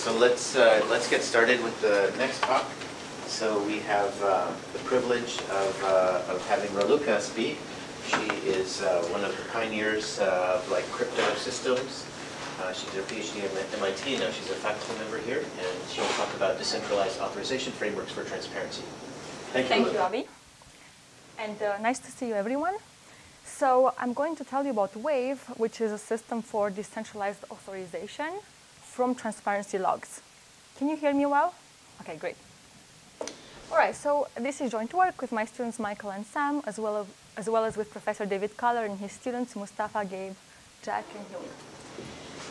so let's, uh, let's get started with the next talk. So we have uh, the privilege of, uh, of having Raluca speak. She is uh, one of the pioneers uh, of like crypto systems. Uh, She did her PhD at MIT, now she's a faculty member here, and she'll talk about decentralized authorization frameworks for transparency. Thank you. Thank you, Raluca. Avi. And uh, nice to see you, everyone. So I'm going to tell you about Wave, which is a system for decentralized authorization from transparency logs. Can you hear me well? Okay, great. All right, so this is joint work with my students Michael and Sam, as well as, as, well as with Professor David Culler and his students Mustafa, Gabe, Jack, and Hyung.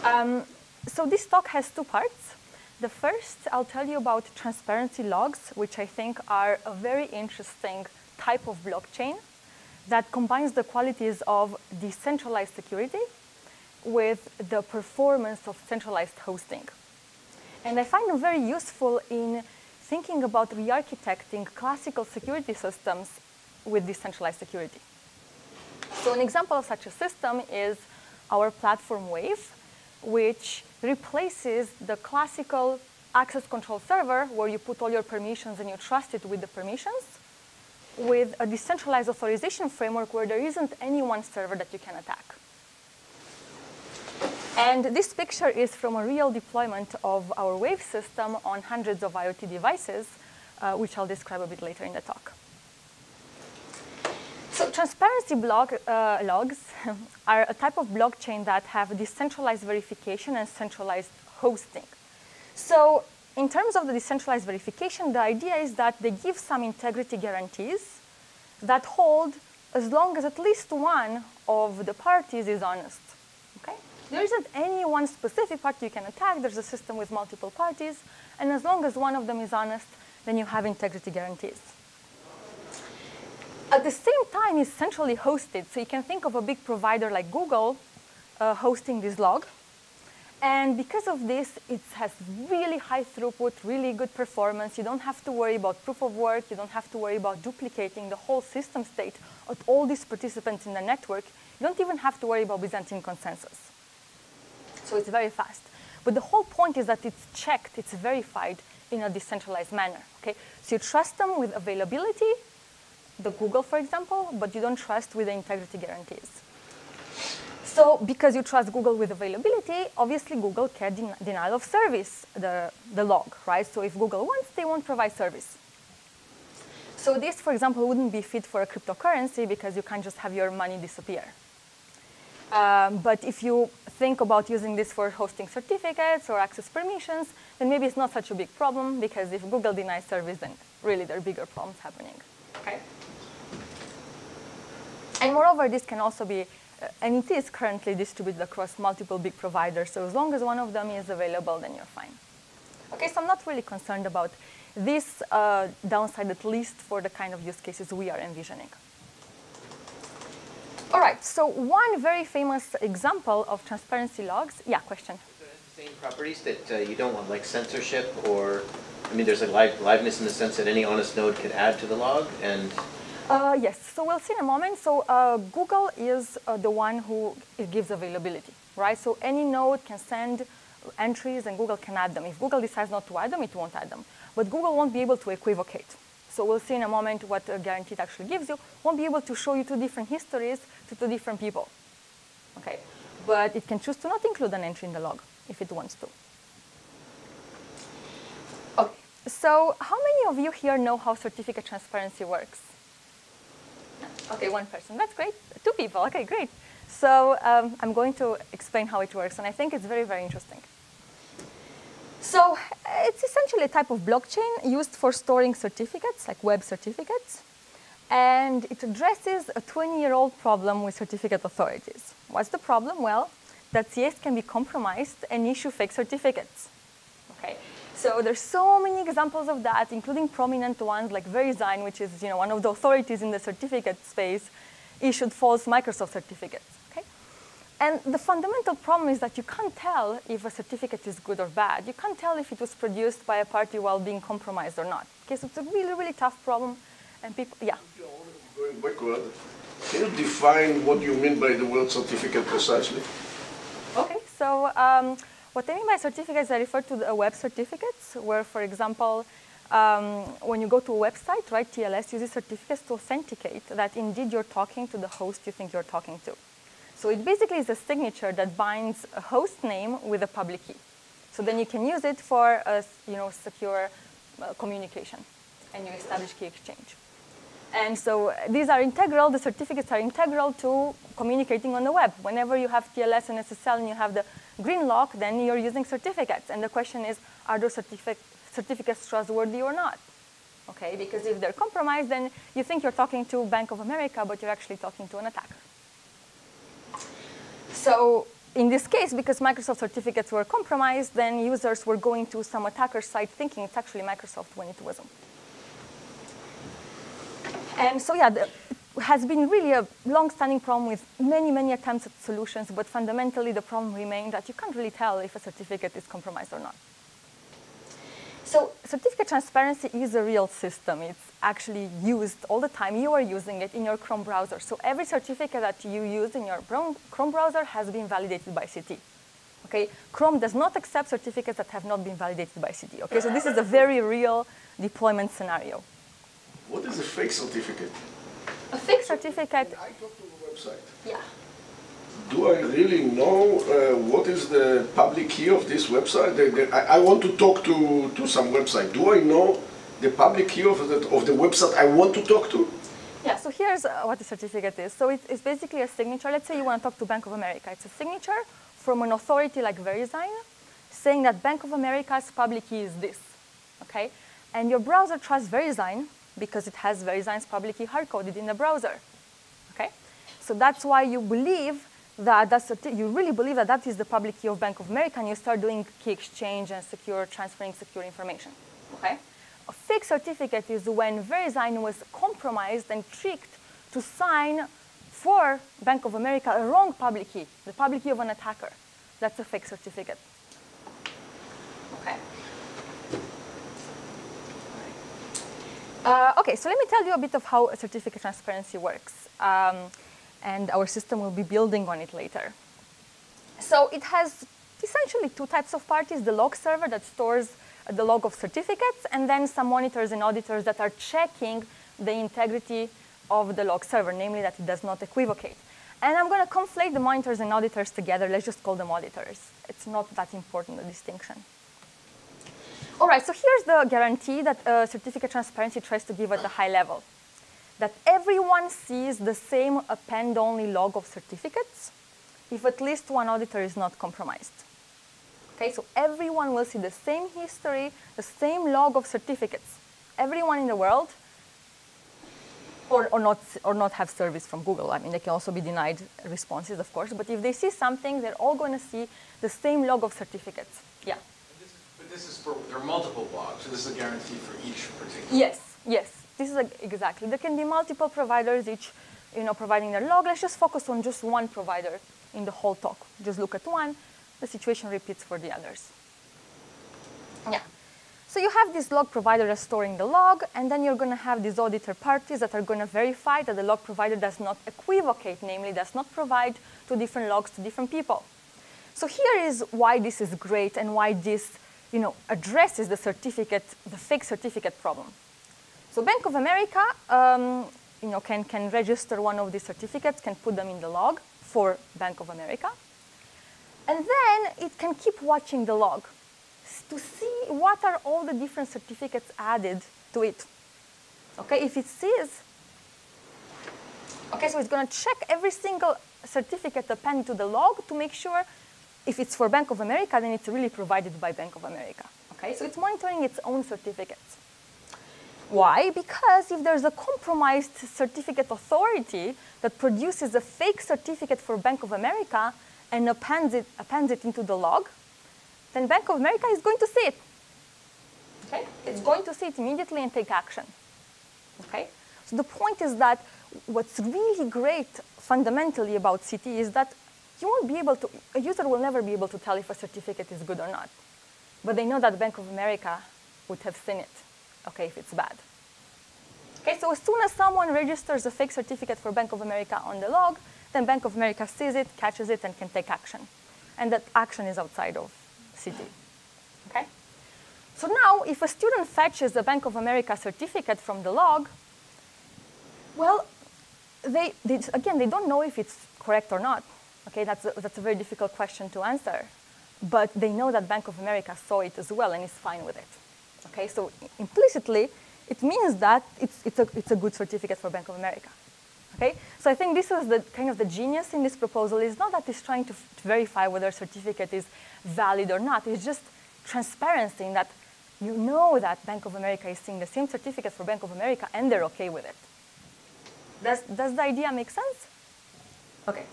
Um, so this talk has two parts. The first, I'll tell you about transparency logs, which I think are a very interesting type of blockchain that combines the qualities of decentralized security with the performance of centralized hosting. And I find them very useful in thinking about re-architecting classical security systems with decentralized security. So an example of such a system is our platform Wave, which replaces the classical access control server where you put all your permissions and you trust it with the permissions with a decentralized authorization framework where there isn't any one server that you can attack. And this picture is from a real deployment of our Wave system on hundreds of IoT devices, uh, which I'll describe a bit later in the talk. So transparency blog, uh, logs are a type of blockchain that have decentralized verification and centralized hosting. So in terms of the decentralized verification, the idea is that they give some integrity guarantees that hold as long as at least one of the parties is honest. There isn't any one specific party you can attack. There's a system with multiple parties. And as long as one of them is honest, then you have integrity guarantees. At the same time, it's centrally hosted. So you can think of a big provider like Google uh, hosting this log. And because of this, it has really high throughput, really good performance. You don't have to worry about proof of work. You don't have to worry about duplicating the whole system state of all these participants in the network. You don't even have to worry about Byzantine consensus. So it's very fast. But the whole point is that it's checked, it's verified in a decentralized manner. Okay? So you trust them with availability, the Google, for example, but you don't trust with the integrity guarantees. So because you trust Google with availability, obviously Google can den denial of service, the, the log, right? So if Google wants, they won't provide service. So this, for example, wouldn't be fit for a cryptocurrency because you can't just have your money disappear. Um, but if you think about using this for hosting certificates or access permissions, then maybe it's not such a big problem because if Google denies service, then really there are bigger problems happening. Okay. And moreover, this can also be, uh, and it is currently distributed across multiple big providers. So as long as one of them is available, then you're fine. Okay, so I'm not really concerned about this uh, downside, at least for the kind of use cases we are envisioning. All right, so one very famous example of transparency logs. Yeah, question. The same properties that uh, you don't want, like censorship or, I mean, there's a live, liveness in the sense that any honest node could add to the log and Uh, yes, so we'll see in a moment. So uh, Google is uh, the one who gives availability, right? So any node can send entries and Google can add them. If Google decides not to add them, it won't add them. But Google won't be able to equivocate. So we'll see in a moment what a guarantee actually gives you. Won't be able to show you two different histories to two different people. Okay, but it can choose to not include an entry in the log if it wants to. Okay, so how many of you here know how certificate transparency works? Okay, one person. That's great. Two people. Okay, great. So um, I'm going to explain how it works, and I think it's very, very interesting. So it's essentially a type of blockchain used for storing certificates, like web certificates, and it addresses a 20-year-old problem with certificate authorities. What's the problem? Well, that CAs can be compromised and issue fake certificates. Okay, so there's so many examples of that, including prominent ones like Verisign, which is you know, one of the authorities in the certificate space, issued false Microsoft certificates. Okay? And the fundamental problem is that you can't tell if a certificate is good or bad. You can't tell if it was produced by a party while being compromised or not. Okay, so it's a really, really tough problem. And people, yeah. Can you define what you mean by the word certificate precisely? Okay, so um, what What I mean by certificates, I refer to the web certificates, where, for example, um, when you go to a website, right, TLS uses certificates to authenticate that indeed you're talking to the host you think you're talking to. So it basically is a signature that binds a host name with a public key. So then you can use it for a you know, secure uh, communication, and you establish key exchange. And so uh, these are integral, the certificates are integral to communicating on the web. Whenever you have TLS and SSL and you have the green lock, then you're using certificates. And the question is, are those certific certificates trustworthy or not? Okay, because if they're compromised, then you think you're talking to Bank of America, but you're actually talking to an attacker. So in this case, because Microsoft certificates were compromised, then users were going to some attacker site thinking it's actually Microsoft when it wasn't. And so yeah, the, has been really a long-standing problem with many, many attempts at solutions, but fundamentally the problem remained that you can't really tell if a certificate is compromised or not. So certificate transparency is a real system. It's actually used all the time. You are using it in your Chrome browser. So every certificate that you use in your Chrome browser has been validated by CT. Okay, Chrome does not accept certificates that have not been validated by CT. Okay, so this is a very real deployment scenario. What is a fake certificate? A fake certificate. I go to the website. Yeah. Do I really know uh, what is the public key of this website? I, I, want to talk to, to some website. Do I know the public key of the, of the website I want to talk to? Yeah, so here's uh, what the certificate is. So it, it's basically a signature. Let's say you want to talk to Bank of America. It's a signature from an authority like VeriSign saying that Bank of America's public key is this, okay? And your browser trusts VeriSign because it has VeriSign's public key hard-coded in the browser. Okay? So that's why you believe that that's you really believe that that is the public key of Bank of America, and you start doing key exchange and secure transferring secure information. Okay? A fake certificate is when VeriSign was compromised and tricked to sign for Bank of America a wrong public key, the public key of an attacker. That's a fake certificate. Okay. Uh, okay, so let me tell you a bit of how certificate transparency works. Um, and our system will be building on it later. So it has essentially two types of parties, the log server that stores the log of certificates, and then some monitors and auditors that are checking the integrity of the log server, namely that it does not equivocate. And I'm going to conflate the monitors and auditors together. Let's just call them auditors. It's not that important, a distinction. All right, so here's the guarantee that uh, certificate transparency tries to give at the high level. That everyone sees the same append-only log of certificates if at least one auditor is not compromised. Okay, so everyone will see the same history, the same log of certificates. Everyone in the world, or, or, not, or not have service from Google. I mean, they can also be denied responses, of course, but if they see something, they're all going to see the same log of certificates. This is for, there are multiple logs, so this is a guarantee for each particular. Yes, yes, this is a, exactly. There can be multiple providers, each, you know, providing their log. Let's just focus on just one provider in the whole talk. Just look at one, the situation repeats for the others. Yeah. So you have this log provider storing the log, and then you're going to have these auditor parties that are going to verify that the log provider does not equivocate, namely does not provide two different logs to different people. So here is why this is great and why this you know, addresses the certificate, the fake certificate problem. So Bank of America, um, you know, can, can register one of these certificates, can put them in the log for Bank of America. And then it can keep watching the log to see what are all the different certificates added to it. Okay, if it sees, okay, so it's to check every single certificate appended to the log to make sure if it's for Bank of America, then it's really provided by Bank of America. Okay, so it's monitoring its own certificates. Why? Because if there's a compromised certificate authority that produces a fake certificate for Bank of America and appends it, appends it into the log, then Bank of America is going to see it. Okay? It's going to see it immediately and take action. Okay? So the point is that what's really great fundamentally about CT is that you won't be able to, a user will never be able to tell if a certificate is good or not. But they know that Bank of America would have seen it, okay, if it's bad. Okay, so as soon as someone registers a fake certificate for Bank of America on the log, then Bank of America sees it, catches it, and can take action. And that action is outside of CT. Okay? So now, if a student fetches a Bank of America certificate from the log, well, they, they, again, they don't know if it's correct or not. Okay, that's a, that's a very difficult question to answer. But they know that Bank of America saw it as well and is fine with it. Okay, so implicitly, it means that it's, it's, a, it's a good certificate for Bank of America. Okay, so I think this is the kind of the genius in this proposal is not that it's trying to, to verify whether a certificate is valid or not. It's just transparency in that you know that Bank of America is seeing the same certificate for Bank of America and they're okay with it. Does, does the idea make sense? Okay.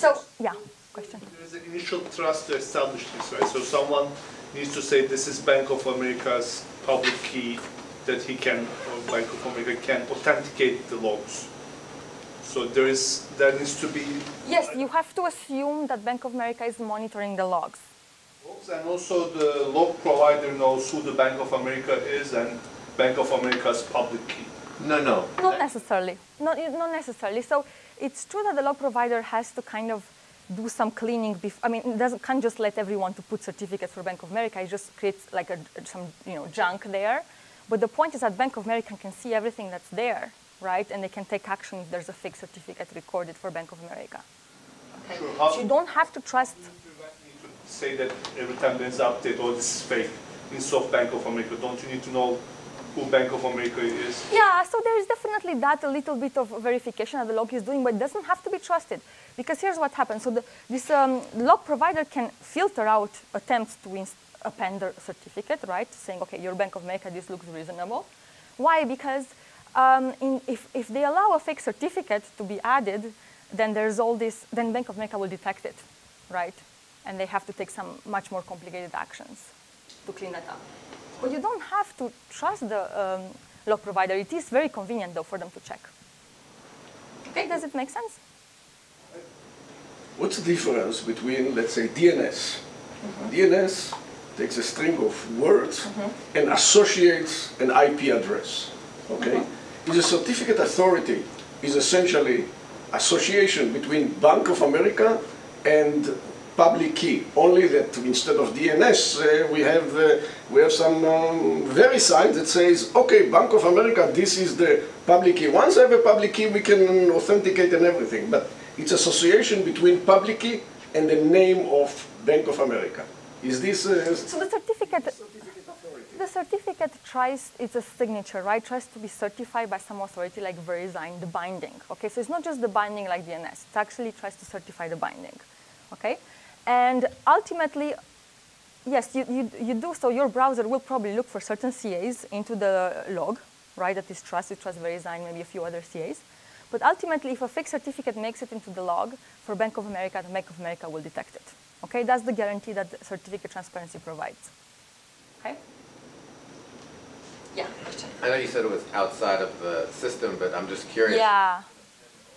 So, yeah, question. There's an initial trust to establish this, right? So someone needs to say this is Bank of America's public key that he can, or Bank of America can authenticate the logs. So there is, there needs to be Yes, you have to assume that Bank of America is monitoring the logs. logs, and also the log provider knows who the Bank of America is and Bank of America's public key. No, no. Not necessarily. Not, not necessarily. So it's true that the log provider has to kind of do some cleaning. Bef- I mean, it doesn't can't just let everyone to put certificates for Bank of America. It just creates like a, some you know junk there. But the point is that Bank of America can see everything that's there, right? And they can take action if there's a fake certificate recorded for Bank of America. Okay. Sure. How- So you don't have to trust. Say that every time there's an update, oh, this is fake, In of Bank of America, don't you need to know who Bank of America is? Yeah, so there is definitely that a little bit of verification that the log is doing, but it doesn't have to be trusted. Because here's what happens. So the, this um, log provider can filter out attempts to append a certificate, right? Saying, okay, your Bank of America, this looks reasonable. Why? Because um, in, if, if they allow a fake certificate to be added, then there's all this, then Bank of America will detect it, right? And they have to take some much more complicated actions to clean that up. But you don't have to trust the um, log provider. It is very convenient, though, for them to check. Okay, does it make sense? What's the difference between, let's say, DNS? Mm-hmm. DNS takes a string of words mm-hmm. and associates an IP address. Okay? Mm-hmm. Is a certificate authority is essentially association between Bank of America and public key. Only that instead of DNS, uh, we have uh, we have some um, very sign that says, okay, Bank of America, this is the public key. Once I have a public key, we can authenticate and everything. But it's association between public key and the name of Bank of America. Is this uh, So the certificate, the certificate tries, it's a signature, right? Tries to be certified by some authority like VeriSign, the binding. Okay, so it's not just the binding like DNS. It actually tries to certify the binding. Okay, and ultimately, yes, you, you, you do. So your browser will probably look for certain CAs into the log, right? That is trust, it trust VeriSign, maybe a few other CAs. But ultimately, if a fake certificate makes it into the log for Bank of America, the Bank of America will detect it. Okay, that's the guarantee that the certificate transparency provides. Okay? Yeah, question. I know you said it was outside of the system, but I'm just curious. Yeah,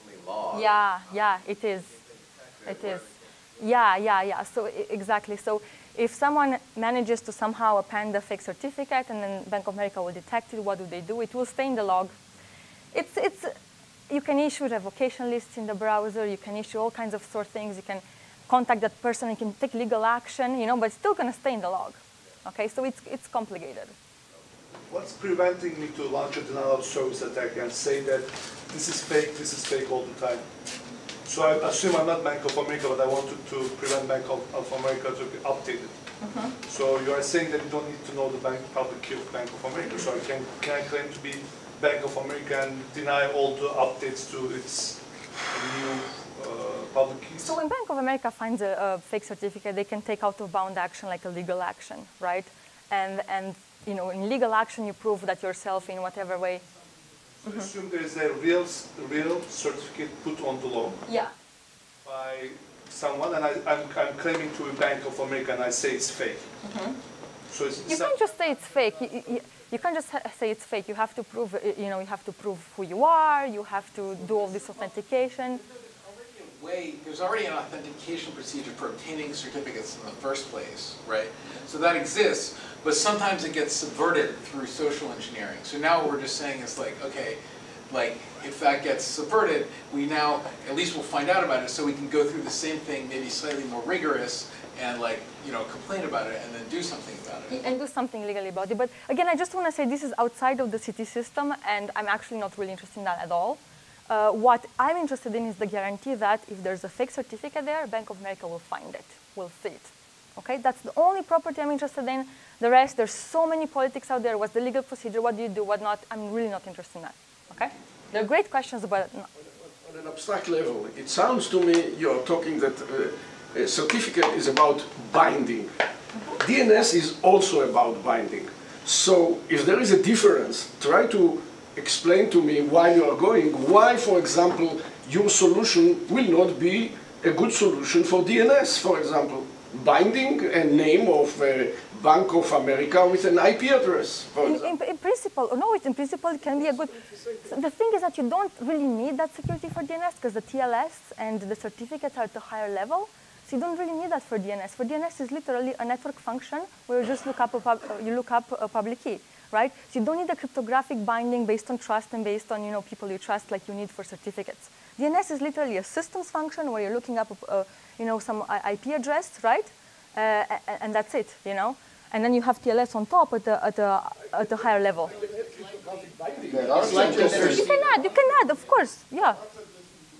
Only log. yeah, yeah, it is. It is. Yeah, yeah, yeah. So exactly. So if someone manages to somehow append a fake certificate and then Bank of America will detect it, what do they do? It will stay in the log. It's, it's, you can issue revocation lists in the browser. You can issue all kinds of sort things. You can contact that person. You can take legal action, you know, but it's still going to stay in the log. Okay, so it's, it's complicated. What's preventing me to launch a denial of service attack and say that this is fake, this is fake all the time? So I assume I'm not Bank of America, but I wanted to prevent Bank of, of America to be updated. So you are saying that you don't need to know the bank, public key of Bank of America, so I can, can I claim to be Bank of America and deny all the updates to its new uh, public keys? So when Bank of America finds a, a fake certificate, they can take out of bound action like a legal action, right? And and you know, in legal action, you prove that yourself in whatever way. So assume there is a real, real certificate put on the loan. Yeah. by someone, and I, I'm, I'm claiming to be Bank of America, and I say it's fake. So it's You can't just say it's fake. You, you, you can't just say it's fake. You have to prove. uh, You know, you have to prove who you are. You have to do all this authentication. way, there's already an authentication procedure for obtaining certificates in the first place, right? So that exists, but sometimes it gets subverted through social engineering. So now what we're just saying is like, okay, like, if that gets subverted, we now, at least we'll find out about it, so we can go through the same thing, maybe slightly more rigorous, and like, you know, complain about it and then do something about it. and do something legally about it. But again, I just want to say this is outside of the CT system, and I'm actually not really interested in that at all. Uh, what I'm interested in is the guarantee that if there's a fake certificate there, Bank of America will find it, will see it. Okay, that's the only property I'm interested in. The rest, there's so many politics out there. What's the legal procedure? What do you do? What not? I'm really not interested in that. Okay, There are great questions, but no. On an abstract level, it sounds to me you're talking that uh, a certificate is about binding. DNS is also about binding. So if there is a difference, try to explain to me why you are going why, for example, your solution will not be a good solution for DNS, for example. Binding a name of uh, Bank of America with an IP address, In, in, in principle, no, in principle, it can be a good. The thing is that you don't really need that security for DNS because the TLS and the certificates are at a higher level. So you don't really need that for DNS. For DNS is literally a network function where you just look up a pub, you look up a public key, right? So you don't need a cryptographic binding based on trust and based on you know people you trust like you need for certificates. DNS is literally a systems function where you're looking up uh, you know some IP address, right? Uh, a- a- and that's it, you know. And then you have TLS on top at the at the at a higher level. There are It's like some the You can add, you can add, of course, yeah.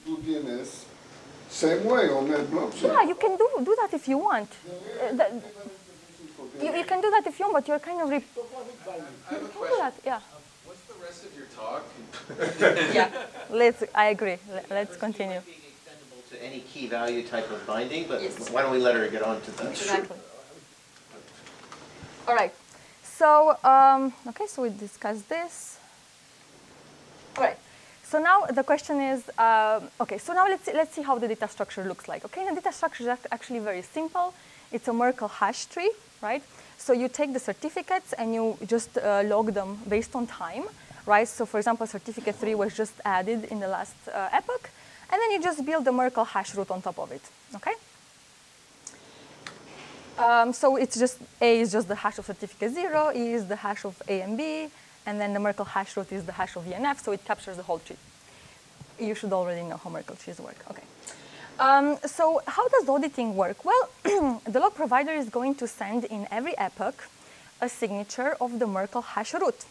do DNS same way on that blockchain. Yeah, you can do, do that if you want. Uh, that- you, you can do that if you want, but you're kind of. Re- you I have a can do that, yeah. What's the rest of your talk? Yeah, let's, I agree. Let- Let's continue. Being extendable To any key value type of binding, but Yes. why don't we let her get on to that? Exactly. All right. So, um, okay, so we discussed this. All right. So now the question is, um, okay, so now let's see, let's see how the data structure looks like. Okay, the data structure is actually very simple. It's a Merkle hash tree, right? So you take the certificates and you just uh, log them based on time, right? So for example, certificate three was just added in the last uh, epoch, and then you just build the Merkle hash root on top of it, okay? Um, so it's just A is just the hash of certificate zero, E is the hash of A and B, and then the Merkle hash root is the hash of ENF, so it captures the whole tree. You should already know how Merkle trees work. Okay. Um, so how does auditing work? Well, the log provider is going to send in every epoch a signature of the Merkle hash root,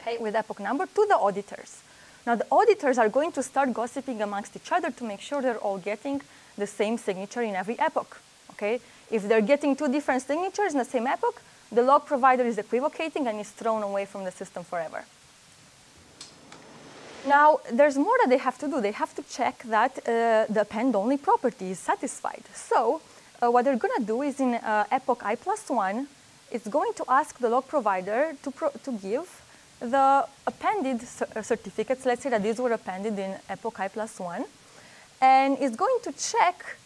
okay, with epoch number to the auditors. Now the auditors are going to start gossiping amongst each other to make sure they're all getting the same signature in every epoch. Okay? If they're getting two different signatures in the same epoch, the log provider is equivocating and is thrown away from the system forever. Now, there's more that they have to do. They have to check that uh, the append-only property is satisfied. So, uh, what they're going to do is in uh, epoch i plus 1, it's going to ask the log provider to, pro- to give the appended uh, certificates. Let's say that these were appended in epoch i plus 1. And it's going to check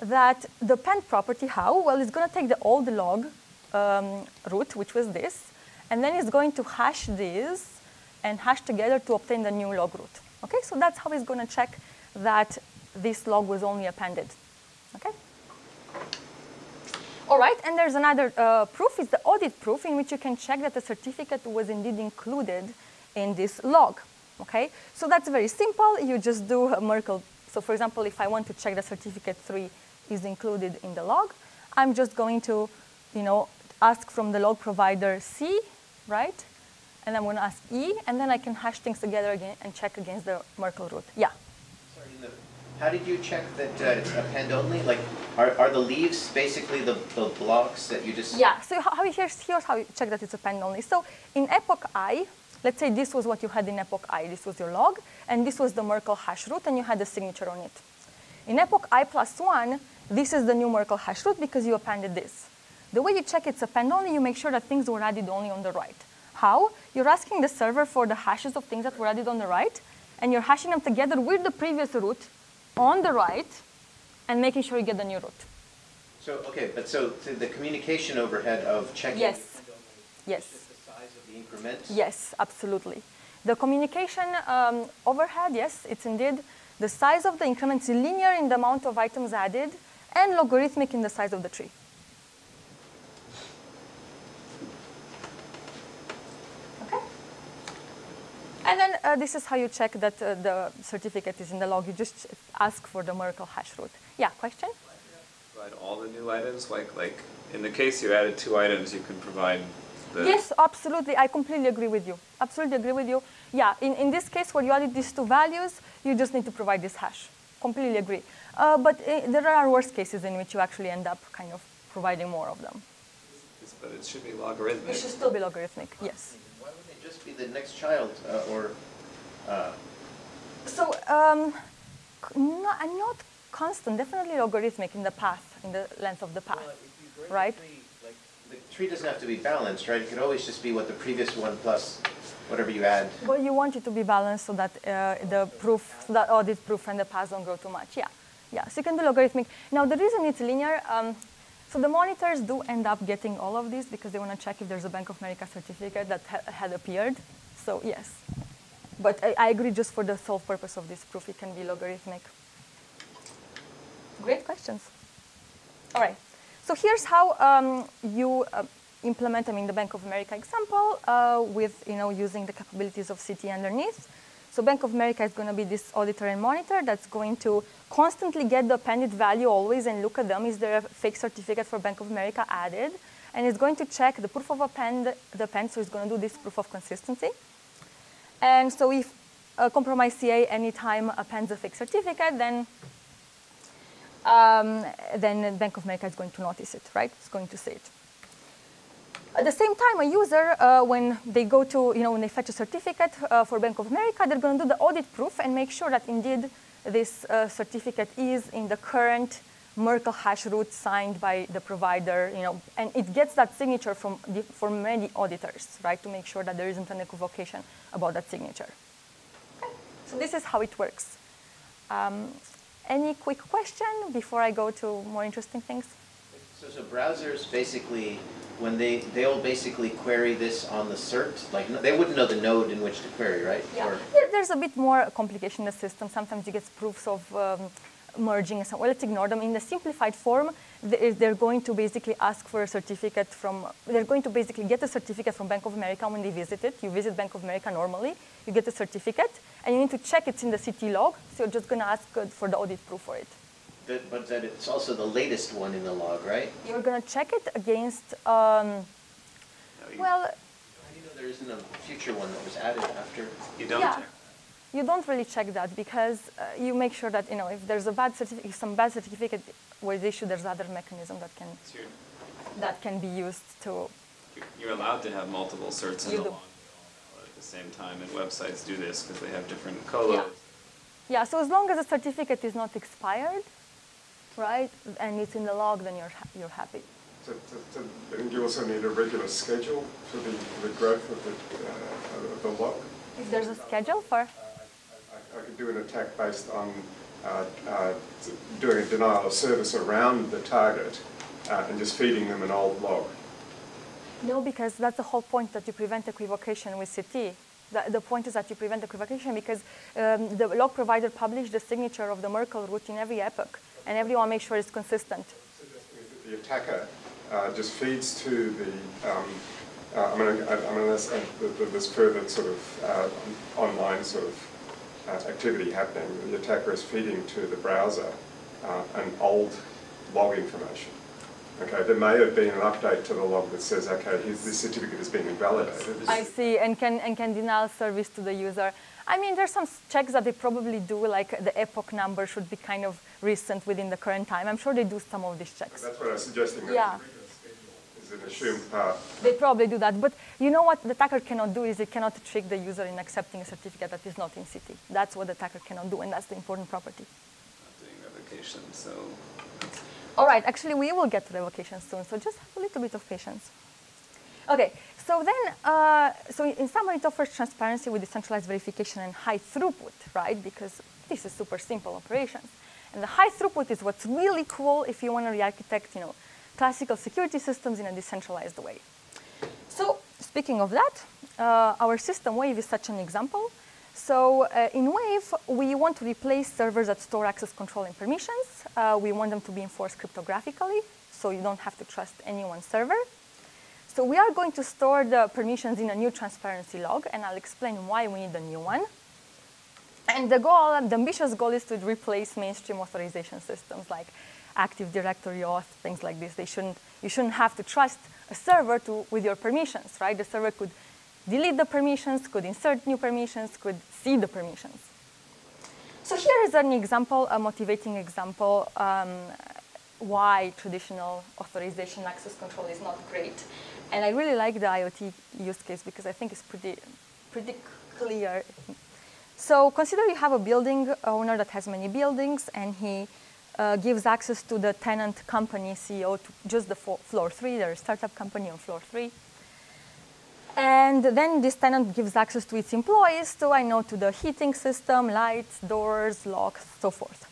that the append property, how? Well, it's going to take the old log um, root, which was this, and then it's going to hash this and hash together to obtain the new log root. Okay, so that's how it's going to check that this log was only appended. Okay. All right, and there's another uh, proof, it's the audit proof in which you can check that the certificate was indeed included in this log. Okay, so that's very simple. You just do a Merkle. So for example, if I want to check the certificate three is included in the log, I'm just going to, you know, ask from the log provider C, right? And I'm going to ask E, and then I can hash things together again and check against the Merkle root. Yeah. Sorry, in the- How did you check that uh, it's append only? Like, are, are the leaves basically the, the blocks that you just? Yeah, so how, how here's, here's how you check that it's append only. So in epoch i, let's say this was what you had in epoch i, this was your log, and this was the Merkle hash root, and you had a signature on it. In epoch i plus 1, this is the Merkle hash root because you appended this. The way you check it's append only, you make sure that things were added only on the right. How? You're asking the server for the hashes of things that were added on the right, and you're hashing them together with the previous root on the right, and making sure you get the new root. So, okay, but so, so the communication overhead of checking. Yes. append only is Yes. the size of the increment? Yes, absolutely. The communication um, overhead, yes, it's indeed the size of the increments linear in the amount of items added and logarithmic in the size of the tree. Okay. And then uh, this is how you check that uh, the certificate is in the log. You just ask for the Merkle hash root. Yeah, question? Provide all the new items, like, like, in the case you added two items, you can provide the. Yes, absolutely. I completely agree with you. Absolutely agree with you. Yeah, in, in this case where you added these two values, you just need to provide this hash. Completely agree. Uh, but uh, there are worse cases in which you actually end up kind of providing more of them. But it should be logarithmic. It should still be logarithmic, yes. Why wouldn't it just be the next child, uh, or, uh, So, um, not, not constant, definitely logarithmic in the path, in the length of the path, right? like, the tree doesn't have to be balanced, right? It could always just be what the previous one plus whatever you add. But you want it to be balanced so that uh, the proof, so that audit proof and the paths don't grow too much. Yeah, yeah. So you can do logarithmic. Now the reason it's linear, um, so the monitors do end up getting all of these because they want to check if there's a Bank of America certificate that ha- had appeared. So yes, but I, I agree. Just for the sole purpose of this proof, it can be logarithmic. Great questions. All right. So here's how um, you uh, implement, I mean, the Bank of America example uh, with, you know, using the capabilities of CT underneath. So Bank of America is going to be this auditor and monitor that's going to constantly get the appended value always and look at them. Is there a fake certificate for Bank of America added? And it's going to check the proof of append, the append, so it's going to do this proof of consistency. And so if a compromise CA anytime appends a fake certificate, then um, then Bank of America is going to notice it, right? It's going to see it. At the same time, a user, uh, when they go to, you know, when they fetch a certificate uh, for Bank of America, they're going to do the audit proof and make sure that indeed this uh, certificate is in the current Merkle hash root signed by the provider, you know, and it gets that signature from, the, many auditors, right, to make sure that there isn't an equivocation about that signature. Okay. So this is how it works. Um, any quick question before I go to more interesting things? So, so browsers basically, when they, they'll basically query this on the cert, like, they wouldn't know the node in which to query, right? Yeah, Or- there's a bit more complication in the system. Sometimes you get proofs of um, merging so well, let's ignore them. In the simplified form, they- they're going to basically ask for a certificate from, they're going to basically get a certificate from Bank of America when they visit it. You visit Bank of America normally, you get a certificate, and you need to check it's in the CT log, so you're just going to ask uh, for the audit proof for it. That- But that it's also the latest one in the log, right? You're going to check it against, um, No, you- well, How do you know there isn't a future one that was added after? You don't yeah. You don't really check that because uh, you make sure that you know if there's a bad certificate, if some bad certificate was issued, there's other mechanism that can So that can be used to. you're- you're allowed to have multiple certs in the do. log at the same time, and websites do this because they have different colos. Yeah. So as long as the certificate is not expired, right, and it's in the log, then you're ha- you're happy. I think you also need a regular schedule for the, the growth of the, uh, of the log. If there's a schedule for, I, I could do an attack based on uh, uh, doing a denial of service around the target uh, and just feeding them an old log. no, because that's the whole point that you prevent equivocation with CT. The, the point is that you prevent equivocation because um, the log provider published the signature of the Merkle root in every epoch, and everyone makes sure it's consistent. The attacker uh, just feeds to the, um, uh, I mean, I, I mean, there's, uh, th- th- there's further sort of uh, online sort of uh, activity happening. The attacker is feeding to the browser uh, an old log information. Okay, there may have been an update to the log that says, okay, here's, this certificate has been invalidated. I see, and can and can deny service to the user. I mean, there's some checks that they probably do, like the epoch number should be kind of recent within the current time. I'm sure they do some of these checks. That's what I was suggesting, Yeah. the regular is an assumed part. They probably do that, but you know what the attacker cannot do is it cannot trick the user in accepting a certificate that is not in CT. That's what the attacker cannot do, and that's the important property. Not doing revocation, so All right, actually, we will get to revocation soon, so just have a little bit of patience. Okay, so then, uh, so in summary, it offers transparency with decentralized verification and high throughput, right? Because this is super simple operations. And the high throughput is what's really cool if you want to re-architect, you know, classical security systems in a decentralized way. So speaking of that, uh, our system Wave is such an example. So uh, in Wave, we want to replace servers that store access control and permissions. Uh, we want them to be enforced cryptographically, so you don't have to trust any one server. So we are going to store the permissions in a new transparency log, and I'll explain why we need a new one. And the goal, the ambitious goal is to replace mainstream authorization systems like Active Directory auth, things like this. They shouldn't, you shouldn't have to trust a server to, with your permissions, right? The server could delete the permissions, could insert new permissions, could see the permissions. So here is an example, a motivating example, um, why traditional authorization access control is not great. And I really like the IoT use case because I think it's pretty, pretty clear. So consider you have a building owner that has many buildings and he uh, gives access to the tenant company CEO to just the floor three, they're a startup company on floor three. And then this tenant gives access to its employees to, I know, to the heating system, lights, doors, locks, so forth.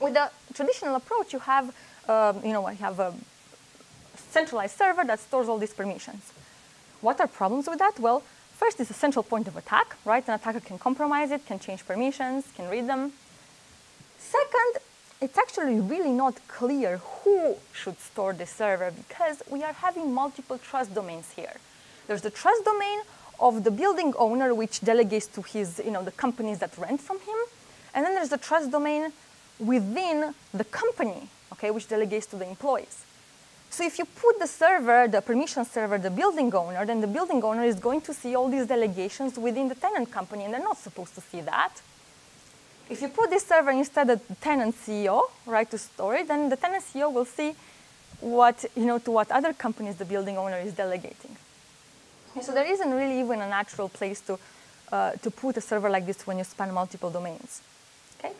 With the traditional approach, you have, um, you know, I have a centralized server that stores all these permissions. What are problems with that? Well, first it's a central point of attack, right? An attacker can compromise it, can change permissions, can read them. Second, it's actually really not clear who should store the server because we are having multiple trust domains here. There's the trust domain of the building owner, which delegates to his, you know, the companies that rent from him. And then there's the trust domain within the company, okay, which delegates to the employees. So if you put the server, the permission server, the building owner, then the building owner is going to see all these delegations within the tenant company, and they're not supposed to see that. If you put this server instead of the tenant CEO, right, to store it, then the tenant CEO will see what, you know, to what other companies the building owner is delegating. Okay, so there isn't really even a natural place to, uh, to put a server like this when you span multiple domains. Okay?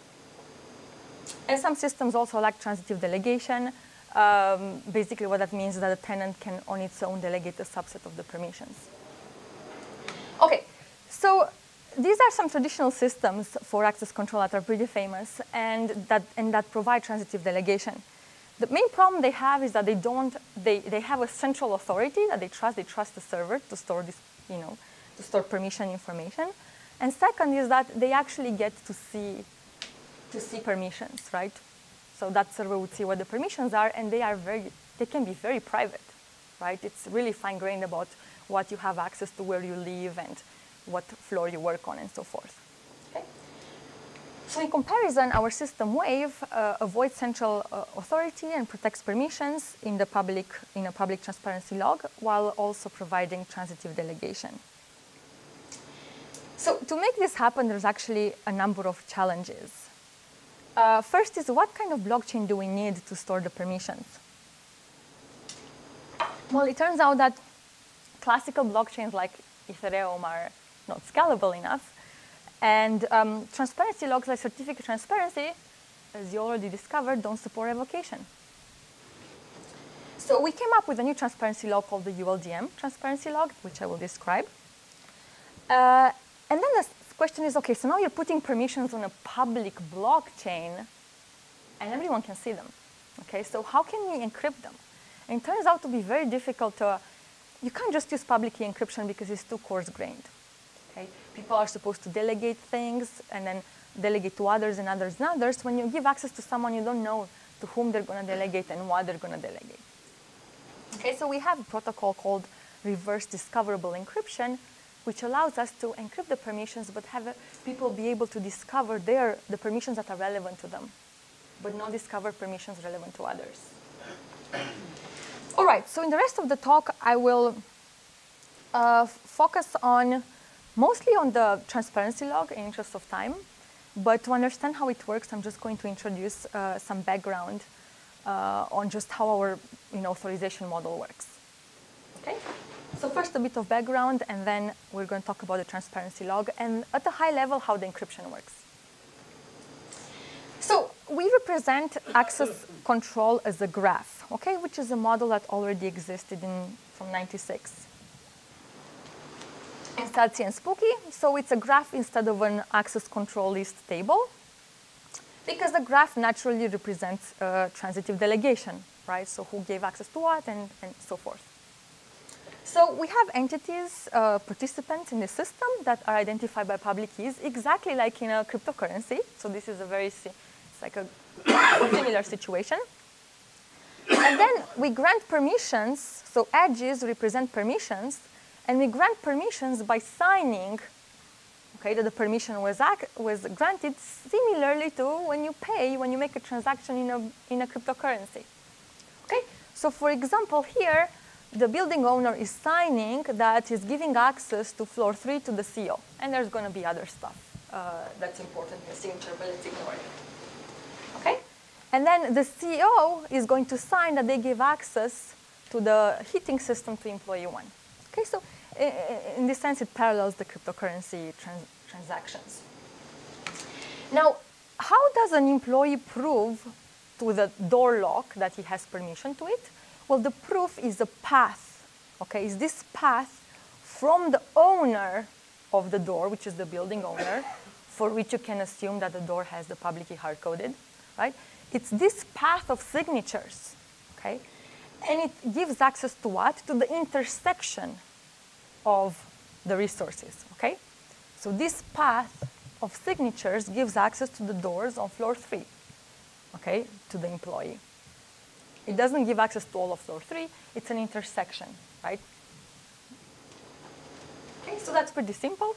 And some systems also lack transitive delegation. Um, basically, what that means is that a tenant can on its own delegate a subset of the permissions. Okay, so these are some traditional systems for access control that are pretty famous and that, and that provide transitive delegation. The main problem they have is that they don't, they, they have a central authority that they trust, they trust the server to store this, you know, to store permission information. And second is that they actually get to see, to see permissions, right? So that server would see what the permissions are and they are very, they can be very private, right? It's really fine-grained about what you have access to, where you live, and what floor you work on, and so forth. So in comparison, our system Wave uh, avoids central uh, authority and protects permissions in, the public, in a public transparency log, while also providing transitive delegation. So to make this happen, there's actually a number of challenges. Uh, first is what kind of blockchain do we need to store the permissions? Well, it turns out that classical blockchains like Ethereum are not scalable enough. And um, transparency logs like certificate transparency, as you already discovered, don't support revocation. So we came up with a new transparency log called the ULDM transparency log, which I will describe. Uh, and then the question is, okay, so now you're putting permissions on a public blockchain, and everyone can see them. Okay, so how can we encrypt them? And it turns out to be very difficult to, you can't just use public key encryption because it's too coarse-grained. Okay? People are supposed to delegate things and then delegate to others and others and others. When you give access to someone, you don't know to whom they're going to delegate and what they're going to delegate. Okay, so we have a protocol called reverse discoverable encryption, which allows us to encrypt the permissions, but have people be able to discover their, the permissions that are relevant to them, but not discover permissions relevant to others. All right, so in the rest of the talk, I will uh, focus on mostly on the transparency log in interest of time. But to understand how it works, I'm just going to introduce uh, some background uh, on just how our you know, authorization model works. Okay? So first a bit of background, and then we're going to talk about the transparency log, and at a high level, how the encryption works. So we represent access control as a graph, okay, which is a model that already existed in, from 96 in SDSI and SPKI. So it's a graph instead of an access control list table because the graph naturally represents uh, transitive delegation, right? So who gave access to what and, and so forth. So we have entities, uh, participants in the system that are identified by public keys, exactly like in a cryptocurrency. So this is a very, it's like a similar situation. and then we grant permissions, so edges represent permissions, and we grant permissions by signing okay, that the permission was, was granted similarly to when you pay, when you make a transaction in a, in a cryptocurrency. Okay, so for example here, the building owner is signing that he's giving access to floor three to the CEO, and there's going to be other stuff uh, that's important in the signature, but let's ignore it. Okay, and then the CEO is going to sign that they give access to the heating system to employee one. Okay, so in this sense, it parallels the cryptocurrency trans- transactions. Now, how does an employee prove to the door lock that he has permission to it? Well, the proof is a path. Okay, is this path from the owner of the door, which is the building owner, for which you can assume that the door has the publicly hard coded, right? It's this path of signatures, okay? And it gives access to what? To the intersection of the resources, okay? So this path of signatures gives access to the doors on floor three, okay, to the employee. It doesn't give access to all of floor three, it's an intersection, right? Okay, so that's pretty simple.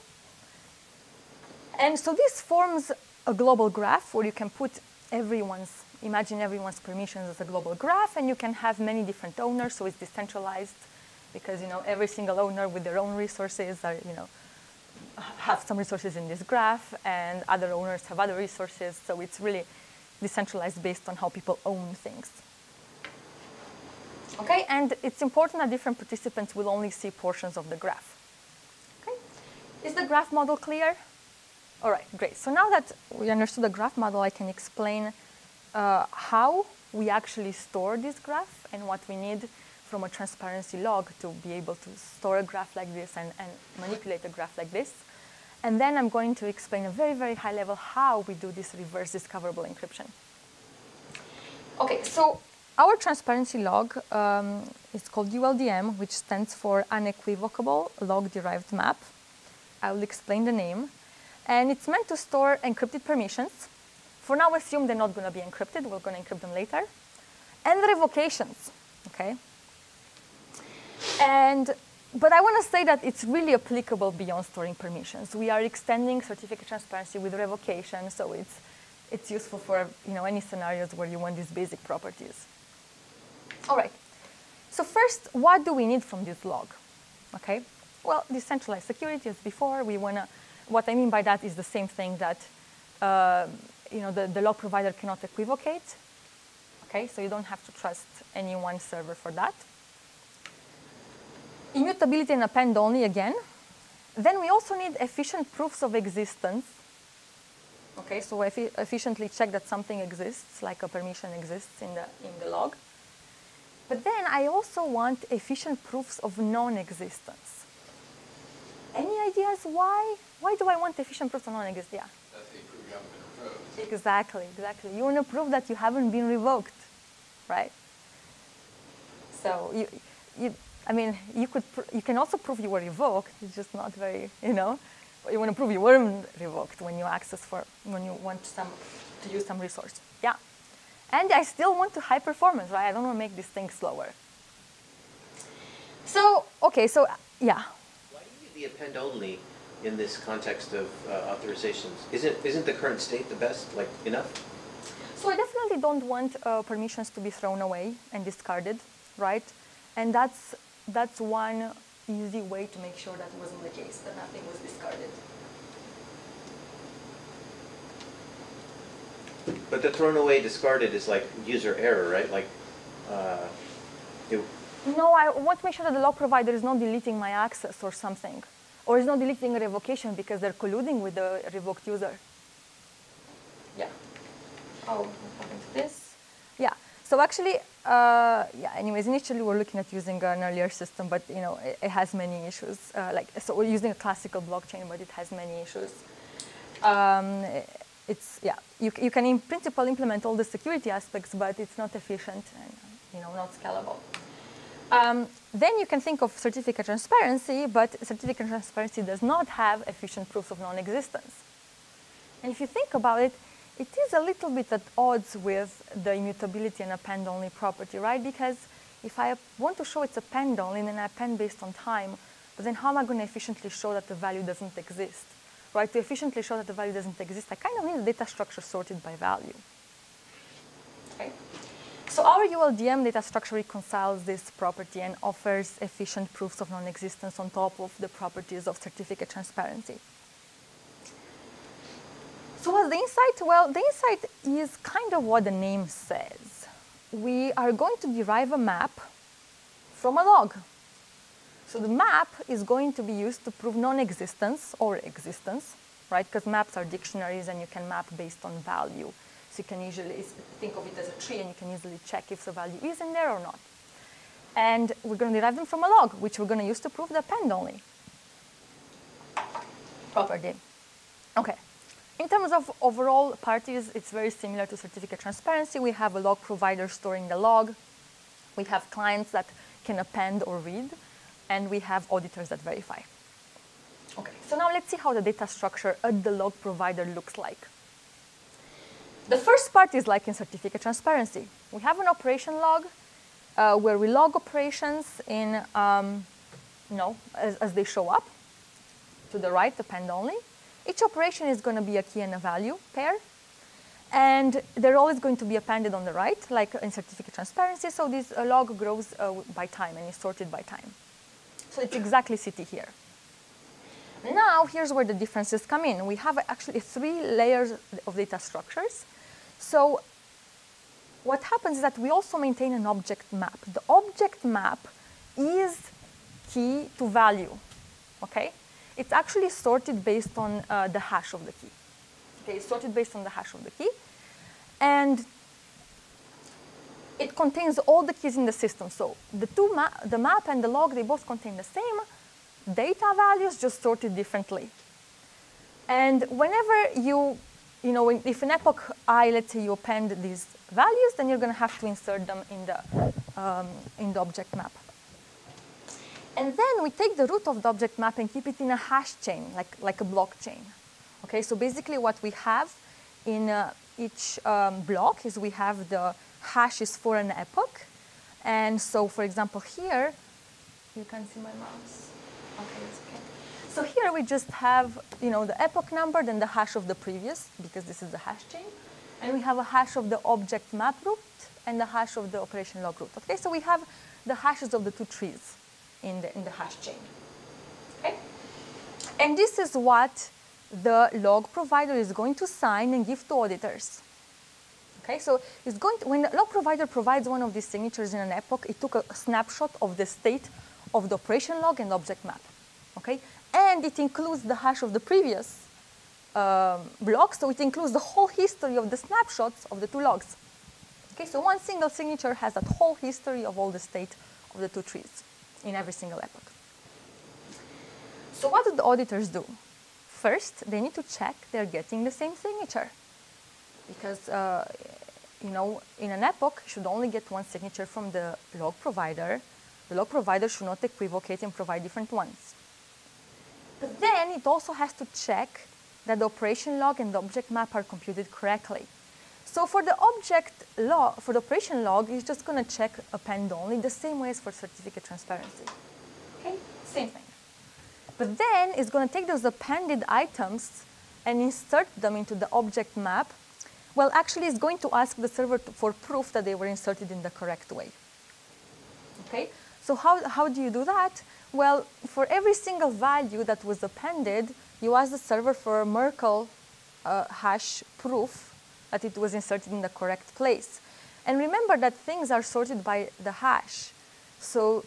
And so this forms a global graph where you can put everyone's, imagine everyone's permissions as a global graph, and you can have many different owners, so it's decentralized because you know every single owner with their own resources are, you know, have some resources in this graph, and other owners have other resources, so it's really decentralized based on how people own things. Okay, and it's important that different participants will only see portions of the graph. Okay, is the graph model clear? All right, great. So now that we understood the graph model, I can explain uh, how we actually store this graph and what we need from a transparency log to be able to store a graph like this and, and manipulate a graph like this. And then I'm going to explain a very, very high level how we do this reverse discoverable encryption. Okay, so our transparency log um, is called ULDM, which stands for Unequivocable Log Derived Map. I will explain the name. And it's meant to store encrypted permissions. For now, assume they're not going to be encrypted. We're going to encrypt them later. And revocations, okay? And, but I want to say that it's really applicable beyond storing permissions. We are extending certificate transparency with revocation, so it's, it's useful for you know, any scenarios where you want these basic properties. All right, so first, what do we need from this log? Okay, well, decentralized security as before, we want to, what I mean by that is the same thing that uh, you know, the, the log provider cannot equivocate. Okay, so you don't have to trust any one server for that. Immutability and append only again. Then we also need efficient proofs of existence. Okay, so effi efficiently check that something exists, like a permission exists in the, in the log. But then I also want efficient proofs of non-existence. Any ideas why? Why do I want efficient proofs of non-existence? Yeah. That's how you haven't been revoked. Exactly, exactly. You want to prove that you haven't been revoked, right? So you, you, I mean, you could, pr- you can also prove you were revoked. It's just not very, you know. But you want to prove you weren't revoked when you access for, when you want some, to use some resource. Yeah. And I still want to high performance, right? I don't want to make this thing slower. So, okay, so yeah. Why do you need the append only in this context of uh, authorizations? Isn't, isn't the current state the best, like, enough? So I definitely don't want uh, permissions to be thrown away and discarded, right? And that's that's one easy way to make sure that wasn't the case, that nothing was discarded. But the thrown away discarded is like user error, right? Like, uh, it, No, I want to make sure that the log provider is not deleting my access or something, or is not deleting a revocation because they're colluding with the revoked user. Yeah. Oh, what this? Yeah. So actually, uh, yeah. Anyways, initially we're looking at using an earlier system, but you know it, it has many issues. Uh, like so, we're using a classical blockchain, but it has many issues. Um, it's yeah. You, you can in principle implement all the security aspects, but it's not efficient and you know not scalable. Um, then you can think of certificate transparency, but certificate transparency does not have efficient proofs of non-existence. And if you think about it, it is a little bit at odds with the immutability and append-only property, right? Because if I want to show it's append-only, then I append based on time, but then how am I going to efficiently show that the value doesn't exist? Right, to efficiently show that the value doesn't exist, I kind of need a data structure sorted by value. Okay. So our ULDM data structure reconciles this property and offers efficient proofs of non-existence on top of the properties of certificate transparency. So what's the insight? Well, the insight is kind of what the name says. We are going to derive a map from a log. So the map is going to be used to prove non-existence or existence, right? Because maps are dictionaries and you can map based on value. So you can usually think of it as a tree and you can easily check if the value is in there or not. And we're going to derive them from a log, which we're going to use to prove the append only property. Okay. In terms of overall parties, it's very similar to certificate transparency. We have a log provider storing the log. We have clients that can append or read, and we have auditors that verify. Okay, so now let's see how the data structure at the log provider looks like. The first part is like in certificate transparency. We have an operation log uh, where we log operations in, um, you know, as, as they show up. To the right, append only. Each operation is going to be a key and a value pair. And they're always going to be appended on the right, like in certificate transparency. So this uh, log grows uh, by time and is sorted by time. So it's exactly CT here. Now, here's where the differences come in. We have actually three layers of data structures. So what happens is that we also maintain an object map. The object map is key to value, okay? It's actually sorted based on uh, the hash of the key. Okay, it's sorted based on the hash of the key. And it contains all the keys in the system. So the two ma the map and the log, they both contain the same data values, just sorted differently. And whenever you, you know, if in epoch i, let's say you append these values, then you're going to have to insert them in the, um, in the object map. And then we take the root of the object map and keep it in a hash chain, like, like a blockchain. Okay, so basically what we have in uh, each um, block is we have the hashes for an epoch. And so, for example, here, you can see my mouse. Okay, it's okay. So here we just have, you know, the epoch number, then the hash of the previous, because this is the hash chain. And we have a hash of the object map root and the hash of the operation log root. Okay, so we have the hashes of the two trees in the, in the hash chain. Okay? And this is what the log provider is going to sign and give to auditors. Okay, so it's going to, when the log provider provides one of these signatures in an epoch, it took a snapshot of the state of the operation log and object map. Okay, and it includes the hash of the previous um, block, so it includes the whole history of the snapshots of the two logs. Okay, so one single signature has that whole history of all the state of the two trees in every single epoch. So what do the auditors do? First, they need to check they're getting the same signature. Because, uh, you know, in an epoch, you should only get one signature from the log provider. The log provider should not equivocate and provide different ones. But then it also has to check that the operation log and the object map are computed correctly. So for the object log, for the operation log, it's just going to check append only the same way as for certificate transparency. Okay, same thing. But then it's going to take those appended items and insert them into the object map. Well, actually, it's going to ask the server to, for proof that they were inserted in the correct way. Okay, so how, how do you do that? Well, for every single value that was appended, you ask the server for a Merkle uh, hash proof that it was inserted in the correct place. And remember that things are sorted by the hash. So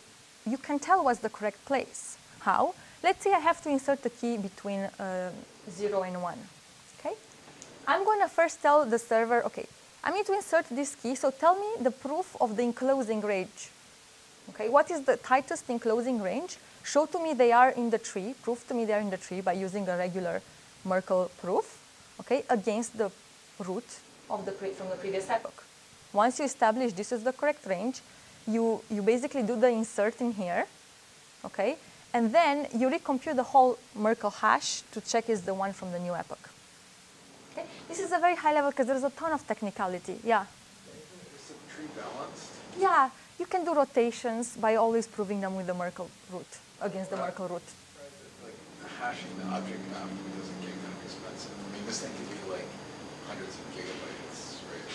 you can tell what's the correct place. How? Let's say I have to insert a key between uh, 0 and 1. I'm going to first tell the server, okay, I need to insert this key, so tell me the proof of the enclosing range. Okay, what is the tightest enclosing range? Show to me they are in the tree, prove to me they are in the tree by using a regular Merkle proof, okay, against the root of the from the previous epoch. Once you establish this is the correct range, you, you basically do the insert in here, okay, and then you recompute the whole Merkle hash to check is the one from the new epoch. Okay? This is a very high level because there's a ton of technicality. Yeah. Is the tree balanced? Yeah, you can do rotations by always proving them with the Merkle root, against the Right. Merkle root. Like hashing the object map doesn't get kind of expensive. I mean, this thing could be like hundreds of gigabytes, right?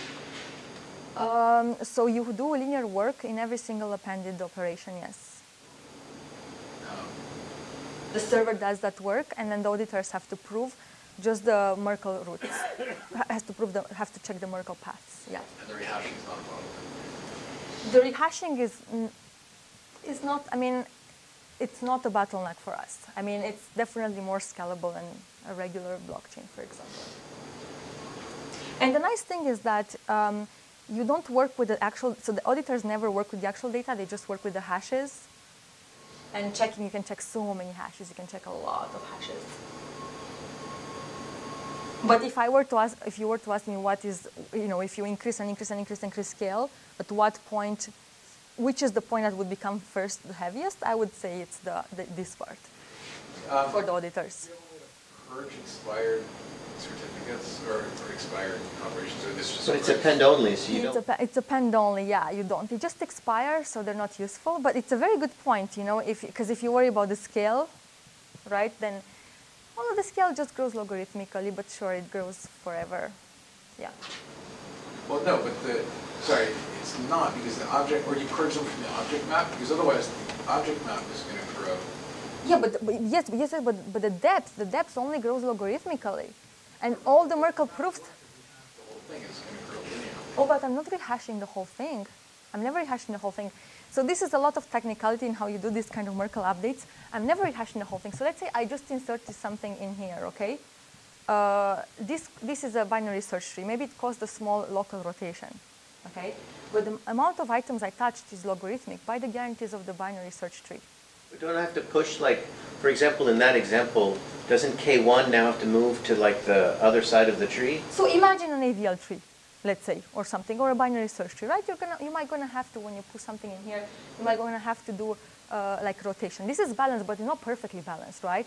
Um, so you do linear work in every single appended operation, yes. Um, The server does that work, and then the auditors have to prove just the Merkle roots. Has to prove the, have to check the Merkle paths. Yeah. and the rehashing is not a bottleneck. The rehashing is is not. I mean, it's not a bottleneck for us. I mean, it's definitely more scalable than a regular blockchain, for example. And the nice thing is that um, you don't work with the actual. So the auditors never work with the actual data. They just work with the hashes. And checking, you can check so many hashes. You can check a lot of hashes. But if I were to ask, if you were to ask me what is, you know, if you increase and increase and increase and increase scale, at what point, which is the point that would become first the heaviest? I would say it's the, the this part Um, for the auditors. Purge expired certificates or, or expired operations, or this just? But it's append only, so you It's, don't. a, it's append only, yeah, you don't. They just expire, so they're not useful. But it's a very good point, you know, if because if you worry about the scale, right, then well, the scale just grows logarithmically, but sure, it grows forever. Yeah. Well, no, but the, sorry, it's not, because the object, or you purge them from the object map, because otherwise the object map is gonna grow. Yeah, but, but yes, but yes, but, but the depth, the depth only grows logarithmically. And all the Merkle proofs, The whole thing is gonna grow linearly. oh, but I'm not rehashing the whole thing. I'm never rehashing the whole thing. So this is a lot of technicality in how you do this kind of Merkle updates. I'm never rehashing the whole thing. So let's say I just inserted something in here, okay? Uh, this, this is a binary search tree. Maybe it caused a small local rotation, okay? But the amount of items I touched is logarithmic by the guarantees of the binary search tree. We don't have to push, like, for example, in that example, doesn't K1 now have to move to like the other side of the tree? So imagine an AVL tree, let's say, or something, or a binary search tree, right? You're gonna, you might gonna have to, when you put something in here, you might gonna have to do uh, like rotation. This is balanced, but it's not perfectly balanced, right?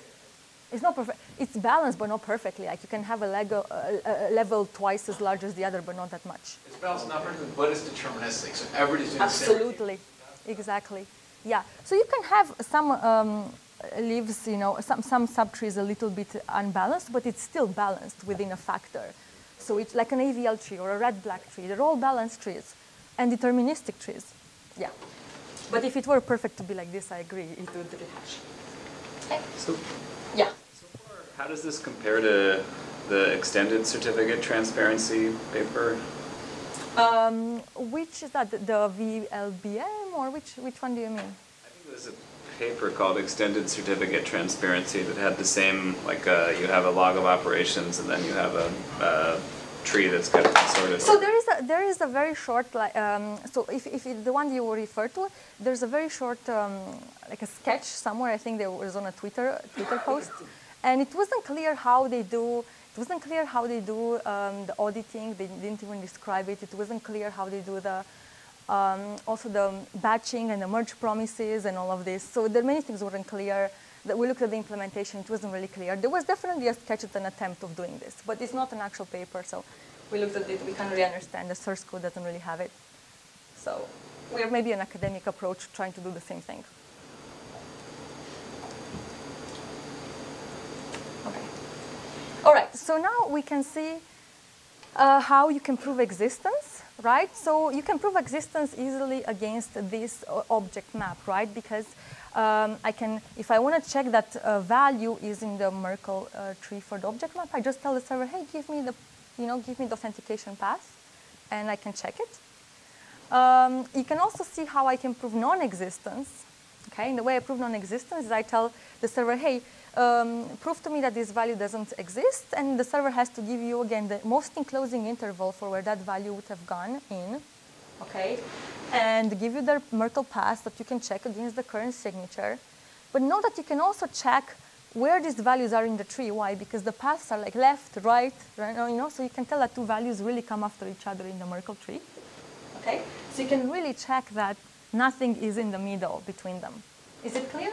It's not perfect. It's balanced, but not perfectly. Like you can have a, Lego, a, a level twice as large as the other, but not that much. It's balanced not perfectly, but it's deterministic, so everybody's doing. Absolutely, exactly. Yeah. So you can have some um, leaves, you know, some some subtrees a little bit unbalanced, but it's still balanced within a factor. So it's like an AVL tree or a red-black tree. They're all balanced trees and deterministic trees. Yeah. But if it were perfect to be like this, I agree, it would rehash. Okay. So Yeah. how does this compare to the extended certificate transparency paper? Um, which is that? The VLBM or which which one do you mean? I think there's a paper called Extended Certificate Transparency that had the same, like, uh, you have a log of operations and then you have a, a tree that's kind of sorted. So there is a there is a very short like um, so if if it, the one you refer to there's a very short um, like a sketch somewhere I think there was on a Twitter Twitter post. And it wasn't clear how they do it wasn't clear how they do um, the auditing. They didn't even describe it. It wasn't clear how they do the um, also the batching and the merge promises and all of this. So there many things weren't clear that we looked at the implementation, it wasn't really clear. There was definitely a sketch at an attempt of doing this, but it's not an actual paper, so we looked at it, we can't really understand. The source code doesn't really have it. So we are maybe an academic approach trying to do the same thing. Okay. All right, so now we can see uh, how you can prove existence, right? So you can prove existence easily against this object map, right? Because um, I can, if I want to check that uh, value is in the Merkle uh, tree for the object map, I just tell the server, hey, give me the, you know, give me the authentication path, and I can check it. Um, you can also see how I can prove non-existence. Okay, and the way I prove non-existence is I tell the server, hey, um, prove to me that this value doesn't exist, and the server has to give you again the most enclosing interval for where that value would have gone in. Okay, and give you the Merkle path that you can check against the current signature. But know that you can also check where these values are in the tree. Why? Because the paths are like left, right, right, you know, so you can tell that two values really come after each other in the Merkle tree. Okay? So you can really check that nothing is in the middle between them. Is it clear?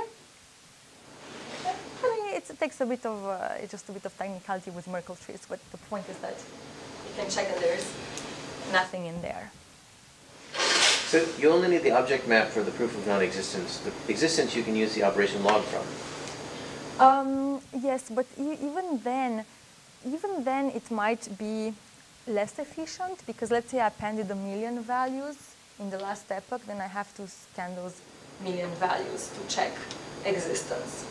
It takes a bit of uh, just a bit of technicality with Merkle trees, but the point is that you can check that there's nothing in there. So you only need the object map for the proof of non-existence. The existence you can use the operation log from. Um, yes, but e- even then, even then it might be less efficient because let's say I appended a million values in the last epoch, then I have to scan those million values to check existence.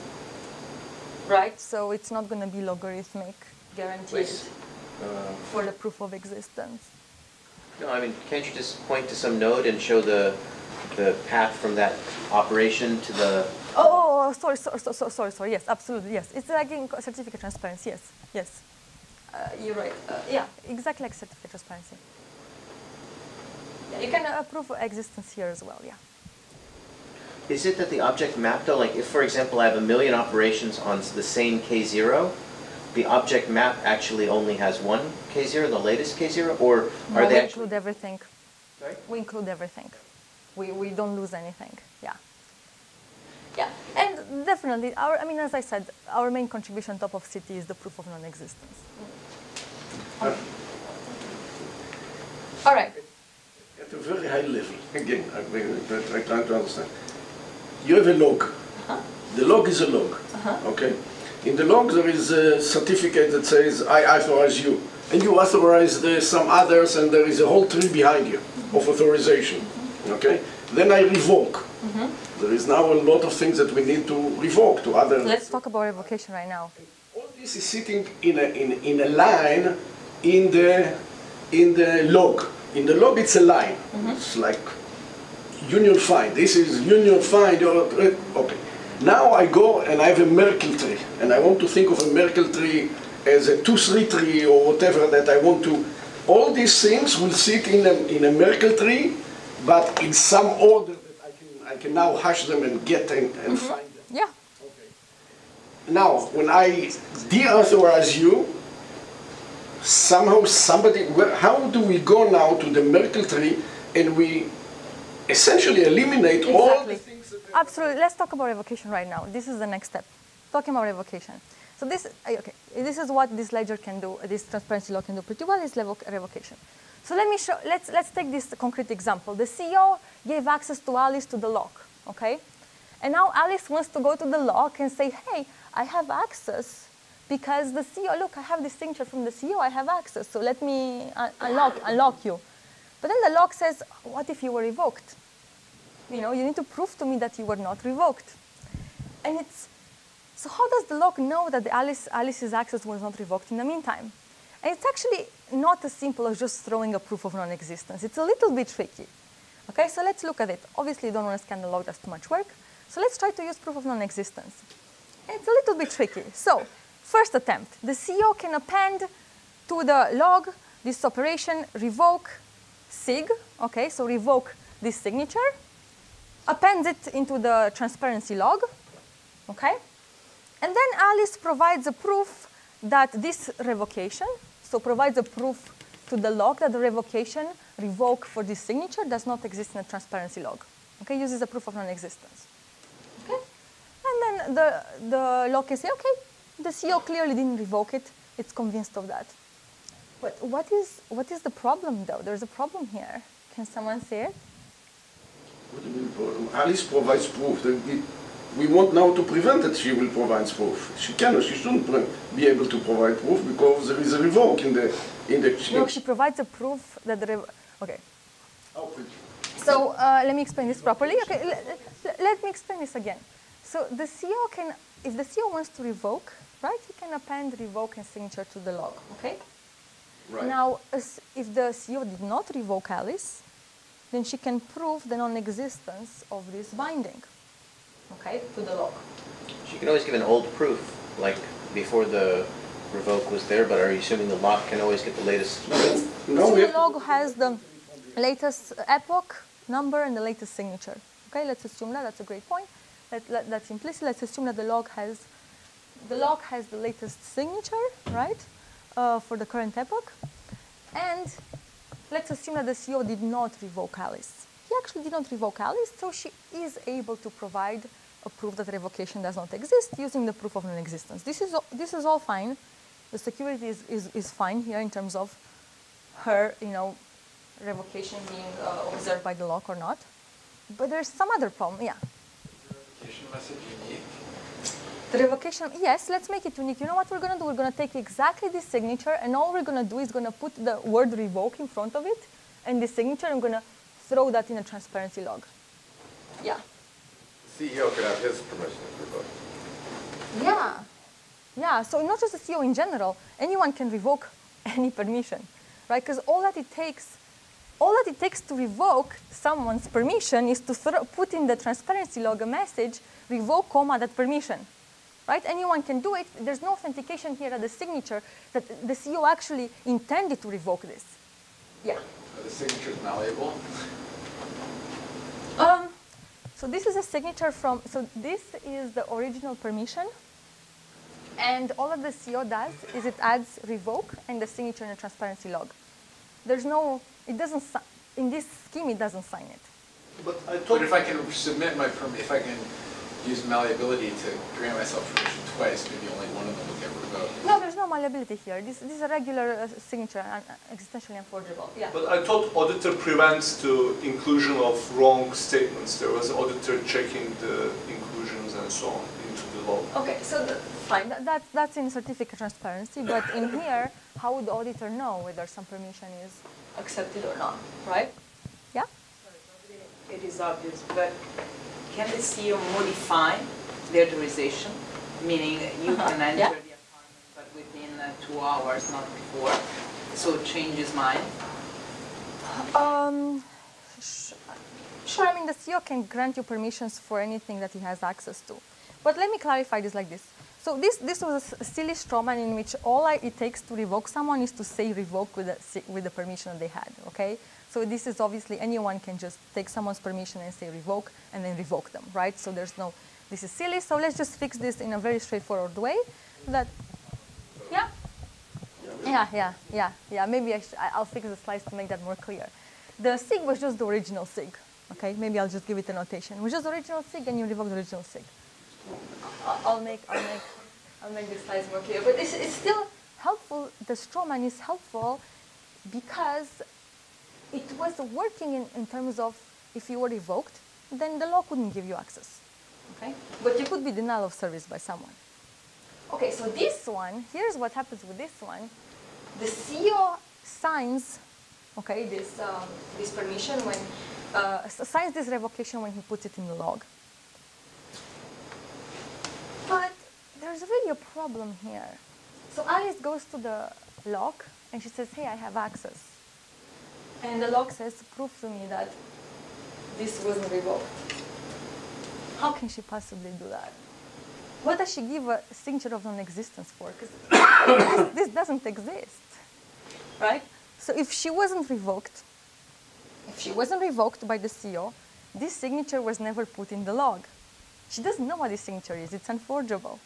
Right? So it's not going to be logarithmic guaranteed Uh, for the proof of existence. No, I mean, can't you just point to some node and show the, the path from that operation to the, Oh, oh, oh, sorry, sorry, sorry, sorry, sorry. Yes, absolutely. Yes, it's like in certificate transparency. Yes, yes. Uh, you're right. Uh, yeah, exactly like certificate transparency. Yeah, you can uh, prove existence here as well. Yeah. is it that the object map though, like if, for example, I have a million operations on the same K0, the object map actually only has one K0, the latest K0, or are we they actually? include everything. Sorry? We include everything. We, we don't lose anything. Yeah. Yeah, and definitely, our, I mean, as I said, our main contribution top of CT is the proof of non-existence. Uh, All right. At a very high level, again, I, I, I try to understand. You have a log. Uh-huh. The log is a log, uh-huh. okay? In the log, there is a certificate that says, I authorize you. And you authorize the, some others, and there is a whole tree behind you of authorization, okay? Then I revoke. Mm-hmm. There is now a lot of things that we need to revoke to other. Let's talk about revocation right now. All this is sitting in a, in, in a line in the, in the log. In the log, it's a line. Mm-hmm. It's like union find. This is union find. or- Okay. Now I go and I have a Merkle tree, and I want to think of a Merkle tree as a two-three tree or whatever that I want to. All these things will sit in a, in a Merkle tree, but in some order that I can, I can now hash them and get and, and mm-hmm. find them. Yeah. Okay. Now, when I deauthorize you, somehow somebody, where, how do we go now to the Merkle tree and we essentially eliminate all the things that Absolutely. Let's talk about revocation right now. This is the next step. Talking about revocation. So this, okay, this is what this ledger can do. This transparency log can do pretty well. Is revocation. So let me show. Let's let's take this concrete example. The CEO gave access to Alice to the lock. Okay, and now Alice wants to go to the lock and say, "Hey, I have access." Because the CEO, look, I have this signature from the CEO, I have access, so let me un- unlock, unlock you. But then the lock says, what if you were revoked? you know, you need to prove to me that you were not revoked. And it's, so how does the lock know that the Alice, Alice's access was not revoked in the meantime? And it's actually not as simple as just throwing a proof of non-existence. It's a little bit tricky. Okay, so let's look at it. Obviously, you don't want to scan the log, that's too much work. So let's try to use proof of non-existence. It's a little bit tricky. So, first attempt. The CEO can append to the log this operation revoke sig, okay, so revoke this signature, appends it into the transparency log, okay? And then Alice provides a proof that this revocation, so provides a proof to the log that the revocation revoke for this signature does not exist in the transparency log. Okay, uses a proof of non-existence. Okay? And then the, the log can say, okay, the CEO clearly didn't revoke it, it's convinced of that. But what is, what is the problem though? There's a problem here. Can someone say it? What do you mean, pro- Alice provides proof. We, want now to prevent that she will provide proof. She cannot, she shouldn't be able to provide proof because there is a revoke in the, in the. No, she provides a proof that the, okay. How So uh, let me explain this properly. Okay, let me explain this again. So the CEO can, if the CEO wants to revoke, right, he can append revoke and signature to the log, okay? Right. Now, if the CEO did not revoke Alice, then she can prove the non-existence of this binding, okay, to the log. You can always give an old proof, like before the revoke was there, but are you assuming the lock can always get the latest? No, so the log has the latest epoch number and the latest signature. Okay, let's assume that. That's a great point. That, that, that's implicit. Let's assume that the log has the log has the latest signature, right, uh, for the current epoch. And let's assume that the CEO did not revoke Alice. He actually did not revoke Alice, so she is able to provide a proof that revocation does not exist using the proof of non-existence. This is, this is all fine. The security is, is, is fine here in terms of her, you know, revocation being uh, observed by the lock or not. But there's some other problem, yeah. Revocation message unique. The revocation, yes, let's make it unique. You know what we're gonna do? We're gonna take exactly this signature, and all we're gonna do is gonna put the word revoke in front of it, and this signature, I'm gonna throw that in a transparency log. Yeah. CEO could have his permission revoked. Yeah. Yeah, so not just the CEO in general, anyone can revoke any permission, right? Because all that it takes, all that it takes to revoke someone's permission is to throw, put in the transparency log a message, revoke comma that permission, right? Anyone can do it. There's no authentication here at the signature that the CEO actually intended to revoke this. Yeah. Are the signatures malleable? Um, so this is a signature from, so this is the original permission. And all that the CO does is it adds revoke and the signature in a transparency log. There's no, it doesn't, in this scheme, it doesn't sign it. But I But if I can submit my perm, if I can use malleability to grant myself permission twice, maybe only one of them will get revoked. No, there's no malleability here. This, this is a regular uh, signature, uh, existentially unforgeable. Yeah. but I thought auditor prevents the inclusion of wrong statements. There was auditor checking the inclusions and so on into the law. Okay, so the, fine, that, that's, that's in certificate transparency, but in here, how would the auditor know whether some permission is accepted or not, right? Yeah? It is obvious, but can the CEO modify the authorization? Meaning you Uh-huh, can enter yeah. the apartment, but within uh, two hours, not before, so change his mind? Um, sure, I mean, the CEO can grant you permissions for anything that he has access to. But let me clarify this like this. So this, this was a silly straw man in which all I, it takes to revoke someone is to say revoke with the, with the permission that they had, okay? So this is obviously anyone can just take someone's permission and say revoke and then revoke them, right? So there's no, this is silly, so let's just fix this in a very straightforward way that, yeah? Yeah, yeah, yeah, yeah. Maybe I I'll fix the slides to make that more clear. The SIG was just the original SIG. Okay, maybe I'll just give it a notation. It was just the original SIG, and you revoke the original SIG. I'll make, I'll make, I'll make the slides more clear. But it's, it's still helpful. The strawman is helpful because it was working in, in terms of if you were revoked, then the law couldn't give you access. Okay, but you could be denial of service by someone. Okay, so this one, here's what happens with this one. The CEO signs, okay, this, um, this permission when, uh, signs this revocation when he puts it in the log. But there's really a problem here. So Alice goes to the log and she says, hey, I have access. And the log says, prove to me that this wasn't revoked. How can she possibly do that? What does she give a signature of non-existence for? Because this, this doesn't exist, right? So if she wasn't revoked, if she wasn't revoked by the CEO, this signature was never put in the log. She doesn't know what this signature is. It's unforgeable.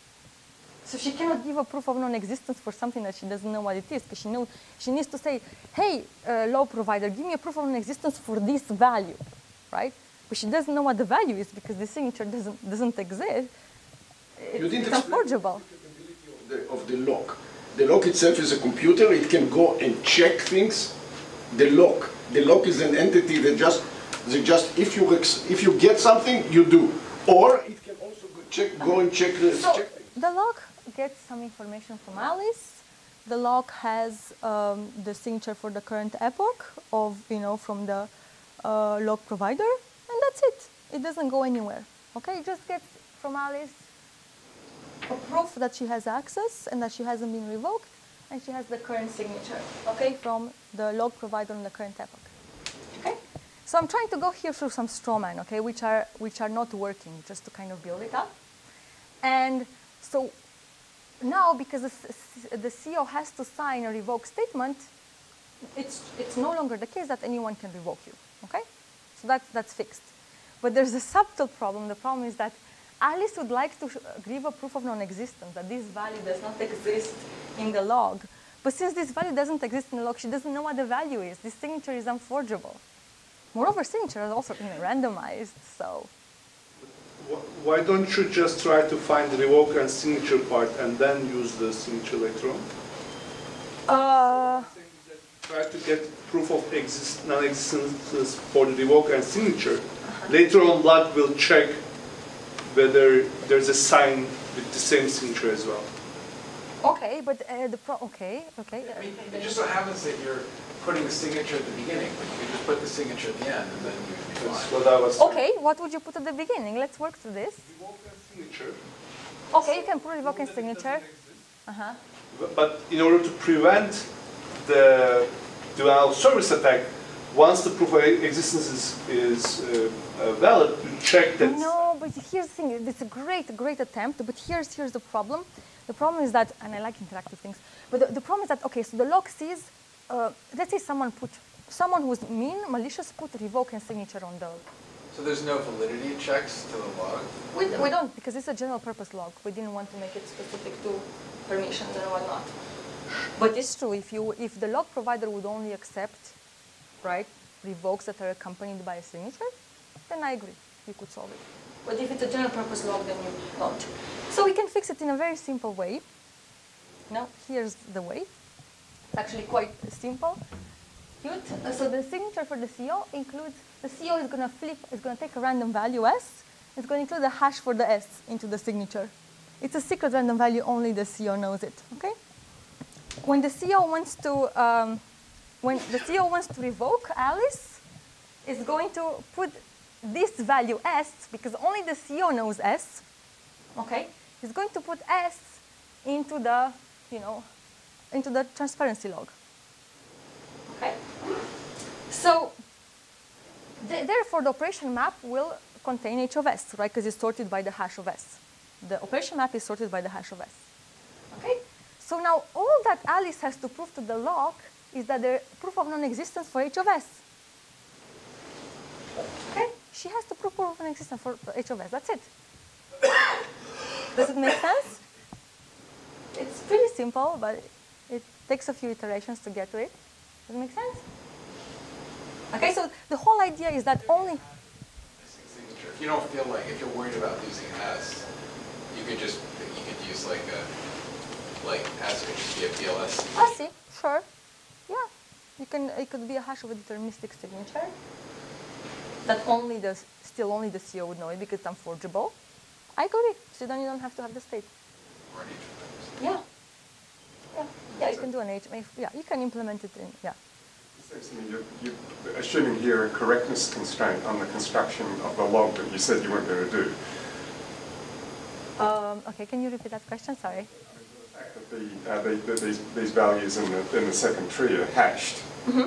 So she cannot give a proof of non-existence for something that she doesn't know what it is, because she knows she needs to say, "Hey, uh, log provider, give me a proof of non-existence for this value," right? But she doesn't know what the value is because the signature doesn't doesn't exist. You It's, didn't it's unforgeable. of the, of the lock. The lock itself is a computer. It can go and check things. The lock. The lock is an entity that just, that just if you ex, if you get something, you do. Or it can also go check, go and check the. So check the log gets some information from Alice. The log has um, the signature for the current epoch of you know from the uh, log provider, and that's it. It doesn't go anywhere. Okay, it just gets from Alice a proof that she has access and that she hasn't been revoked, and she has the current signature. Okay, from the log provider on the current epoch. Okay, so I'm trying to go here through some strawman, okay, which are which are not working, just to kind of build it up. And so now, because the, CEO has to sign a revoke statement, it's, it's no longer the case that anyone can revoke you. Okay? So that's, that's fixed. But there's a subtle problem. The problem is that Alice would like to uh, give a proof of non existence, that this value does not exist in the log. But since this value doesn't exist in the log, she doesn't know what the value is. This signature is unforgeable. Moreover, signature is also you know, randomized, so Why don't you just try to find the revoke and signature part and then use the signature later on? Uh, Try to get proof of exist, non-existence for the revoke and signature. Later on, log will check whether there's a sign with the same signature as well. okay, but uh, the pro. Okay, okay. I mean, it just so happens that you're putting the signature at the beginning, but you can just put the signature at the end and then you'd be fine. what I was. Okay, what would you put at the beginning? Let's work through this. Revoke signature. Okay, you can put revoke and signature. Uh huh. But- But in order to prevent the denial of service attack, once the proof of existence is, is uh, uh, valid, you check that. No, but here's the thing. It's a great, great attempt. But here's here's the problem. The problem is that, and I like interactive things. But the, the problem is that okay, so the log sees. Uh, let's say someone put someone who's mean, malicious, put revoke and signature on the. So there's no validity checks to the log? We, we don't because it's a general purpose log. We didn't want to make it specific to permissions and whatnot. But it's true. If you if the log provider would only accept, right, revokes that are accompanied by a signature, then I agree. You could solve it. But if it's a general purpose log, then you don't. So we can fix it in a very simple way. Now, here's the way. It's actually quite simple. Cute. Uh, So the signature for the CO includes, the CO is going to flip, is going to take a random value S. It's going to include a hash for the S into the signature. It's a secret random value, only the CO knows it, okay? When the CO wants to, um, when the CO wants to revoke Alice, is going to put this value S, because only the CO knows S, okay? He's going to put S into the, you know, into the transparency log. Okay? So, th- therefore, the operation map will contain h of s, right? Because it's sorted by the hash of s. The operation map is sorted by the hash of s. Okay? So now all that Alice has to prove to the log is that the proof of non-existence for h of s. Okay? She has to prove proof of non-existence for h of s. That's it. Does it make sense? It's pretty simple, but takes a few iterations to get to it. Does it make sense? Okay, so the whole idea is that only. If you don't feel like, if you're worried about losing S, you could just, you could use like a, like S could just be a PLS. I see, sure. Yeah. You can it could be a hash of a deterministic signature. That only the still only the CO would know it because it's unforgeable. I agree. So then you don't have to have the state. or an H. Yeah. Yeah. Yeah, you can do an H. Yeah, you can implement it in yeah. Seems you're, you're assuming here a correctness constraint on the construction of the log that you said you weren't going to do. Um, okay, can you repeat that question? Sorry. The fact that the, uh, the, that these, these values in the, in the second tree are hashed, at,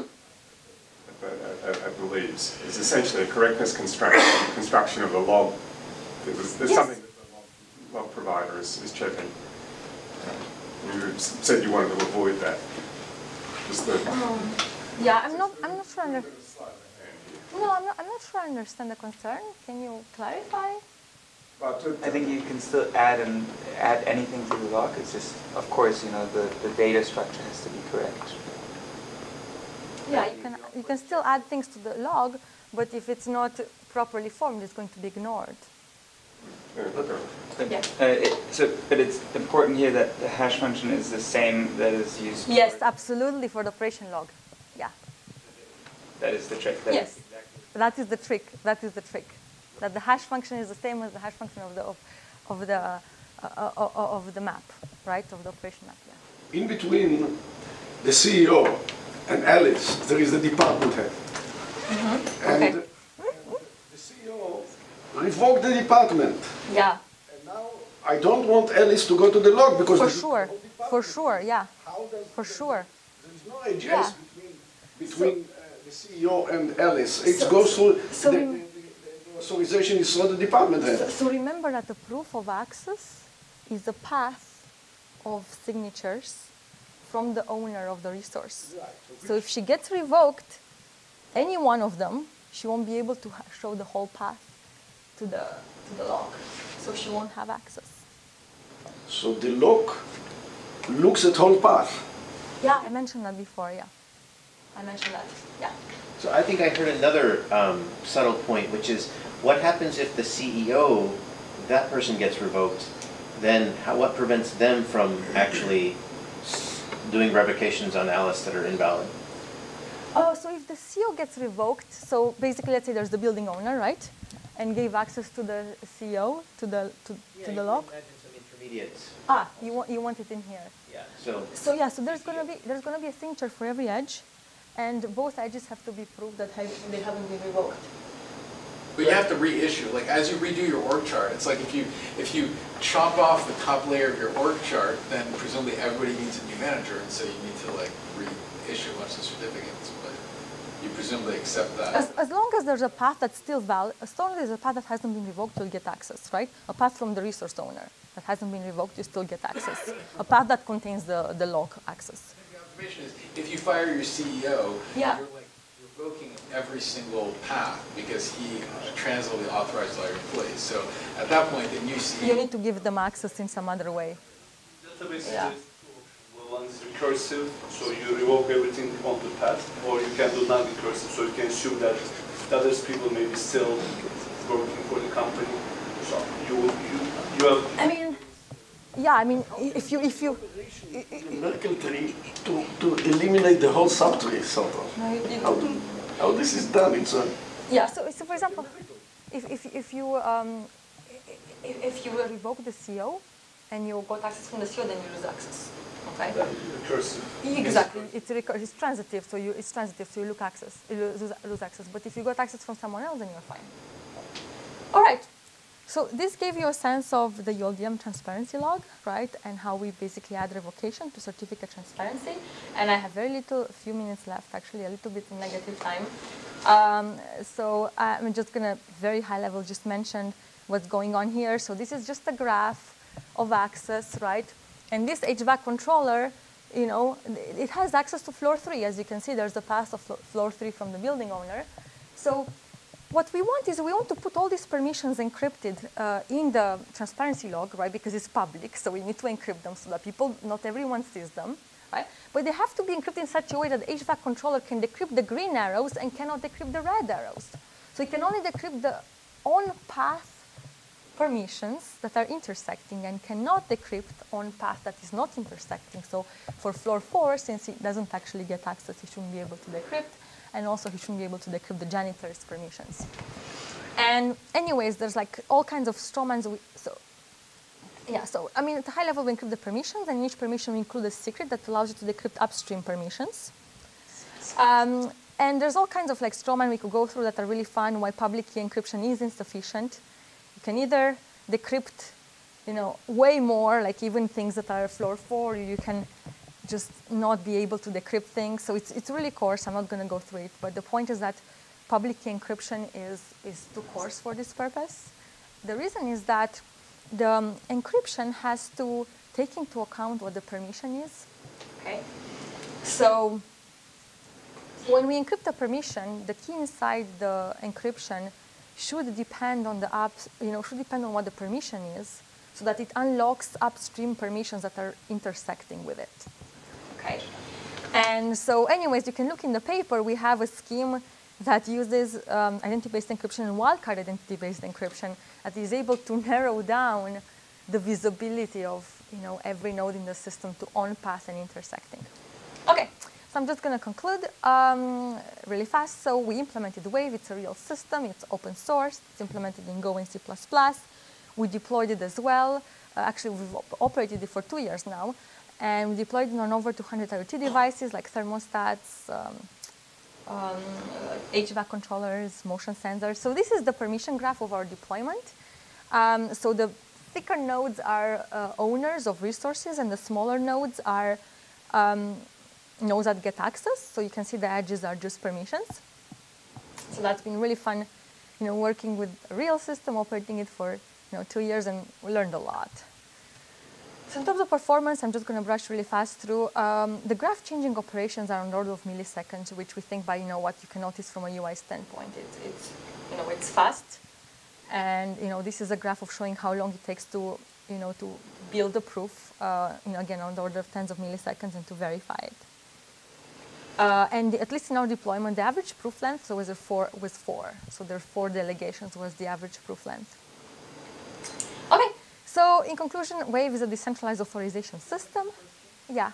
at, at the leaves, is essentially a correctness constraint on the construction of the log. There's, there's Yes. something that the log, log provider is, is checking. You said you wanted to avoid that. Just the, um, Yeah, I'm not. I'm not sure. Under, no, I'm not. I'm not sure. I understand the concern. Can you clarify? I think you can still add and add anything to the log. It's just, of course, you know, the, the data structure has to be correct. Yeah, you can. You can still add things to the log, but if it's not properly formed, it's going to be ignored. Yeah, Uh, it, so, but it's important here that the hash function is the same that is used. Yes, for- absolutely for the operation log. Yeah. That is the trick. That is Yes. That is the trick. That is the trick. That the hash function is the same as the hash function of the of, of the uh, uh, uh, of the map, right? Of the operation map. Yeah. In between the CEO and Alice, there is the department head. And Okay. Revoked the department. Yeah. And now I don't want Alice to go to the log because For sure. For sure. Yeah. For sure. There is no AGS Yeah. between, between uh, the CEO and Alice. It So- goes through, so the, the, the authorization is through the department So, so remember that the proof of access is a path of signatures from the owner of the resource. So if she gets revoked, any one of them, she won't be able to show the whole path to the to the log. So she won't have access. So the lock looks at whole path. Yeah, I mentioned that before. Yeah, I mentioned that. Yeah. So I think I heard another um, subtle point, which is what happens if the CEO, that person gets revoked? Then how, what prevents them from actually doing revocations on Alice that are invalid? Oh, so if the CEO gets revoked, so basically, let's say there's the building owner, right, and gave access to the CEO to the to, to the log. Imagine some intermediates. Ah, you want you want it in here. Yeah. So So yeah, so there's gonna be there's gonna be a signature for every edge, and both edges have to be proved that have, they haven't been revoked. But you have to reissue, like as you redo your org chart, it's like if you, if you chop off the top layer of your org chart, then presumably everybody needs a new manager, and so you need to like reissue a bunch of certificates, but you presumably accept that. As, as long as there's a path that's still valid, as long as there's a path that hasn't been revoked, you'll get access, right? A path from the resource owner that hasn't been revoked, you still get access. A path that contains the, the log access. The observation is, if you fire your CEO, Yeah. you're like revoking every single path because he uh, transiently authorized all your employees. So at that point, the new You need to give them access in some other way. Database Yeah. is well, one is recursive, so you revoke everything on the past, or you can do non-recursive, so you can assume that the other people may be still working for the company. So you, you, you have I mean, yeah, I mean, if you, if you, i- i- Merkle tree to, to eliminate the whole subtree, sort of. no, you- you- How, do, how this is done? It's a, Yeah, so, so for example, if, if, if you um, if, if you revoke the CEO and you got access from the CEO, then you lose access. Okay. Exactly, it's it's transitive, so you it's transitive, so you lose access, you lose, lose access. But if you got access from someone else, then you're fine. All right. So this gave you a sense of the ULDM transparency log, right, and how we basically add revocation to certificate transparency. And I have very little, a few minutes left, actually, a little bit in negative time. Um, so I'm just gonna very high level just mention what's going on here. So this is just a graph of access, right? And this HVAC controller, you know, it has access to floor three. As you can see, there's a path of floor three from the building owner. So what we want is we want to put all these permissions encrypted uh, in the transparency log, right? Because it's public, so we need to encrypt them so that people, not everyone sees them, right? But they have to be encrypted in such a way that the HVAC controller can decrypt the green arrows and cannot decrypt the red arrows. So it can only decrypt the on-path permissions that are intersecting and cannot decrypt on path that is not intersecting. So for floor four, since he doesn't actually get access, he shouldn't be able to decrypt, and also he shouldn't be able to decrypt the janitor's permissions. And anyways, there's like all kinds of strawmans. So yeah, so I mean, at a high level, we encrypt the permissions, and each permission we include a secret that allows you to decrypt upstream permissions. Um, and there's all kinds of like strawman we could go through that are really fun. Why public key encryption is insufficient. Can either decrypt, you know, way more, like even things that are floor four. You can just not be able to decrypt things. So it's it's really coarse. I'm not going to go through it. But the point is that public key encryption is is too coarse for this purpose. The reason is that the um, encryption has to take into account what the permission is. Okay. So when we encrypt a permission, the key inside the encryption should depend on the app, you know, should depend on what the permission is, so that it unlocks upstream permissions that are intersecting with it. Okay. And so, anyways, you can look in the paper. We have a scheme that uses um, identity-based encryption and wildcard identity-based encryption that is able to narrow down the visibility of you know every node in the system to on-path and intersecting. Okay, so I'm just going to conclude um, really fast. So we implemented Wave. It's a real system. It's open source. It's implemented in Go and C++. We deployed it as well. Uh, actually, we've op- operated it for two years now. And we deployed it on over 200 IoT devices like thermostats, um, um, HVAC controllers, motion sensors. So this is the permission graph of our deployment. Um, so the thicker nodes are uh, owners of resources, and the smaller nodes are um, nodes that get access. So you can see the edges are just permissions. So that's been really fun, you know, working with a real system, operating it for you know two years, and we learned a lot. So in terms of performance, I'm just going to brush really fast through. Um, the graph changing operations are on the order of milliseconds, which we think by you know what you can notice from a UI standpoint. It's, it's you know it's fast, and you know this is a graph of showing how long it takes to you know to build a proof. Uh, you know again on the order of tens of milliseconds and to verify it. Uh, and at least in our deployment, the average proof length was a four was four. So there are four delegations was the average proof length. Okay. So in conclusion, Wave is a decentralized authorization system. Yeah.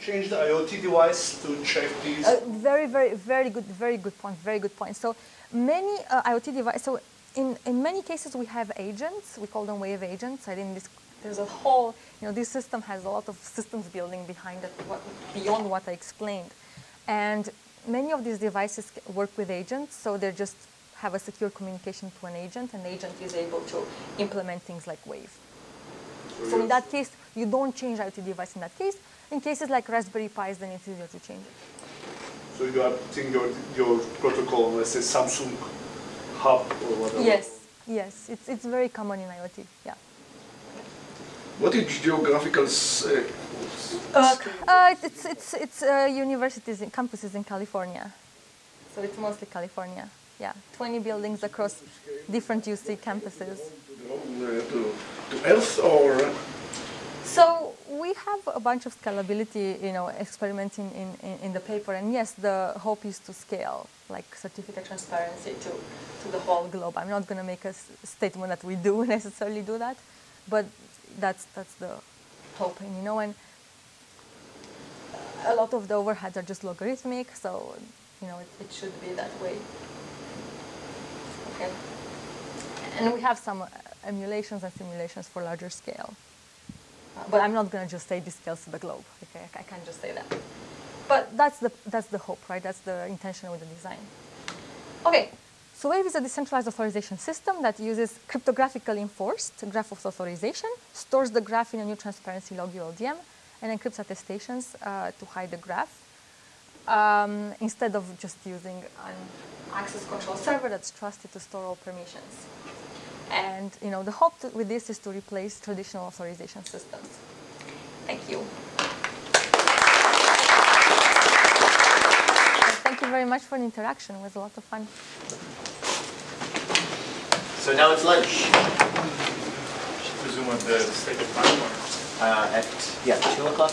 Change the IoT device to check these. Uh, very, very, very good, very good point, very good point. So many uh, IoT devices, so in, in many cases we have agents, we call them wave agents. I didn't, there's a whole, you know, this system has a lot of systems building behind it, what, beyond what I explained. And many of these devices work with agents, so they just have a secure communication to an agent, and the agent is able to implement things like Wave. So in that case, you don't change IoT device in that case. In cases like Raspberry Pis, then it's easier to change it. So you are putting your, your protocol, let's say Samsung hub or whatever. Yes, yes, it's, it's very common in IoT, yeah. What is geographical uh, Uh, uh, it's it's, it's uh, universities and campuses in California. So it's mostly California, yeah. 20 buildings across different UC campuses. to, to Earth or So we have a bunch of scalability, you know, experiments in, in, in- the paper, and yes, the hope is to scale, like certificate transparency to, to the whole globe. I'm not going to make a s- statement that we do necessarily do that, but that's that's the hope, and you know, and a lot of the overheads are just logarithmic, so you know, it, it should be that way. Okay. And we have some uh, emulations and simulations for larger scale. Uh, But I'm not going to just say this scales to the globe. Okay, I can't just say that. But that's the, that's the hope, right? That's the intention with the design. Okay, so Wave is a decentralized authorization system that uses cryptographically enforced graph of authorization, stores the graph in a new transparency log ULDM, and encrypts attestations uh, to hide the graph um, instead of just using an access control server that's trusted to store all permissions. And you know, the hope to, with this is to replace traditional authorization systems. Thank you. Thank you very much for the interaction. It was a lot of fun. So now it's lunch Presume at the state of time uh, at, yeah, 2 o'clock?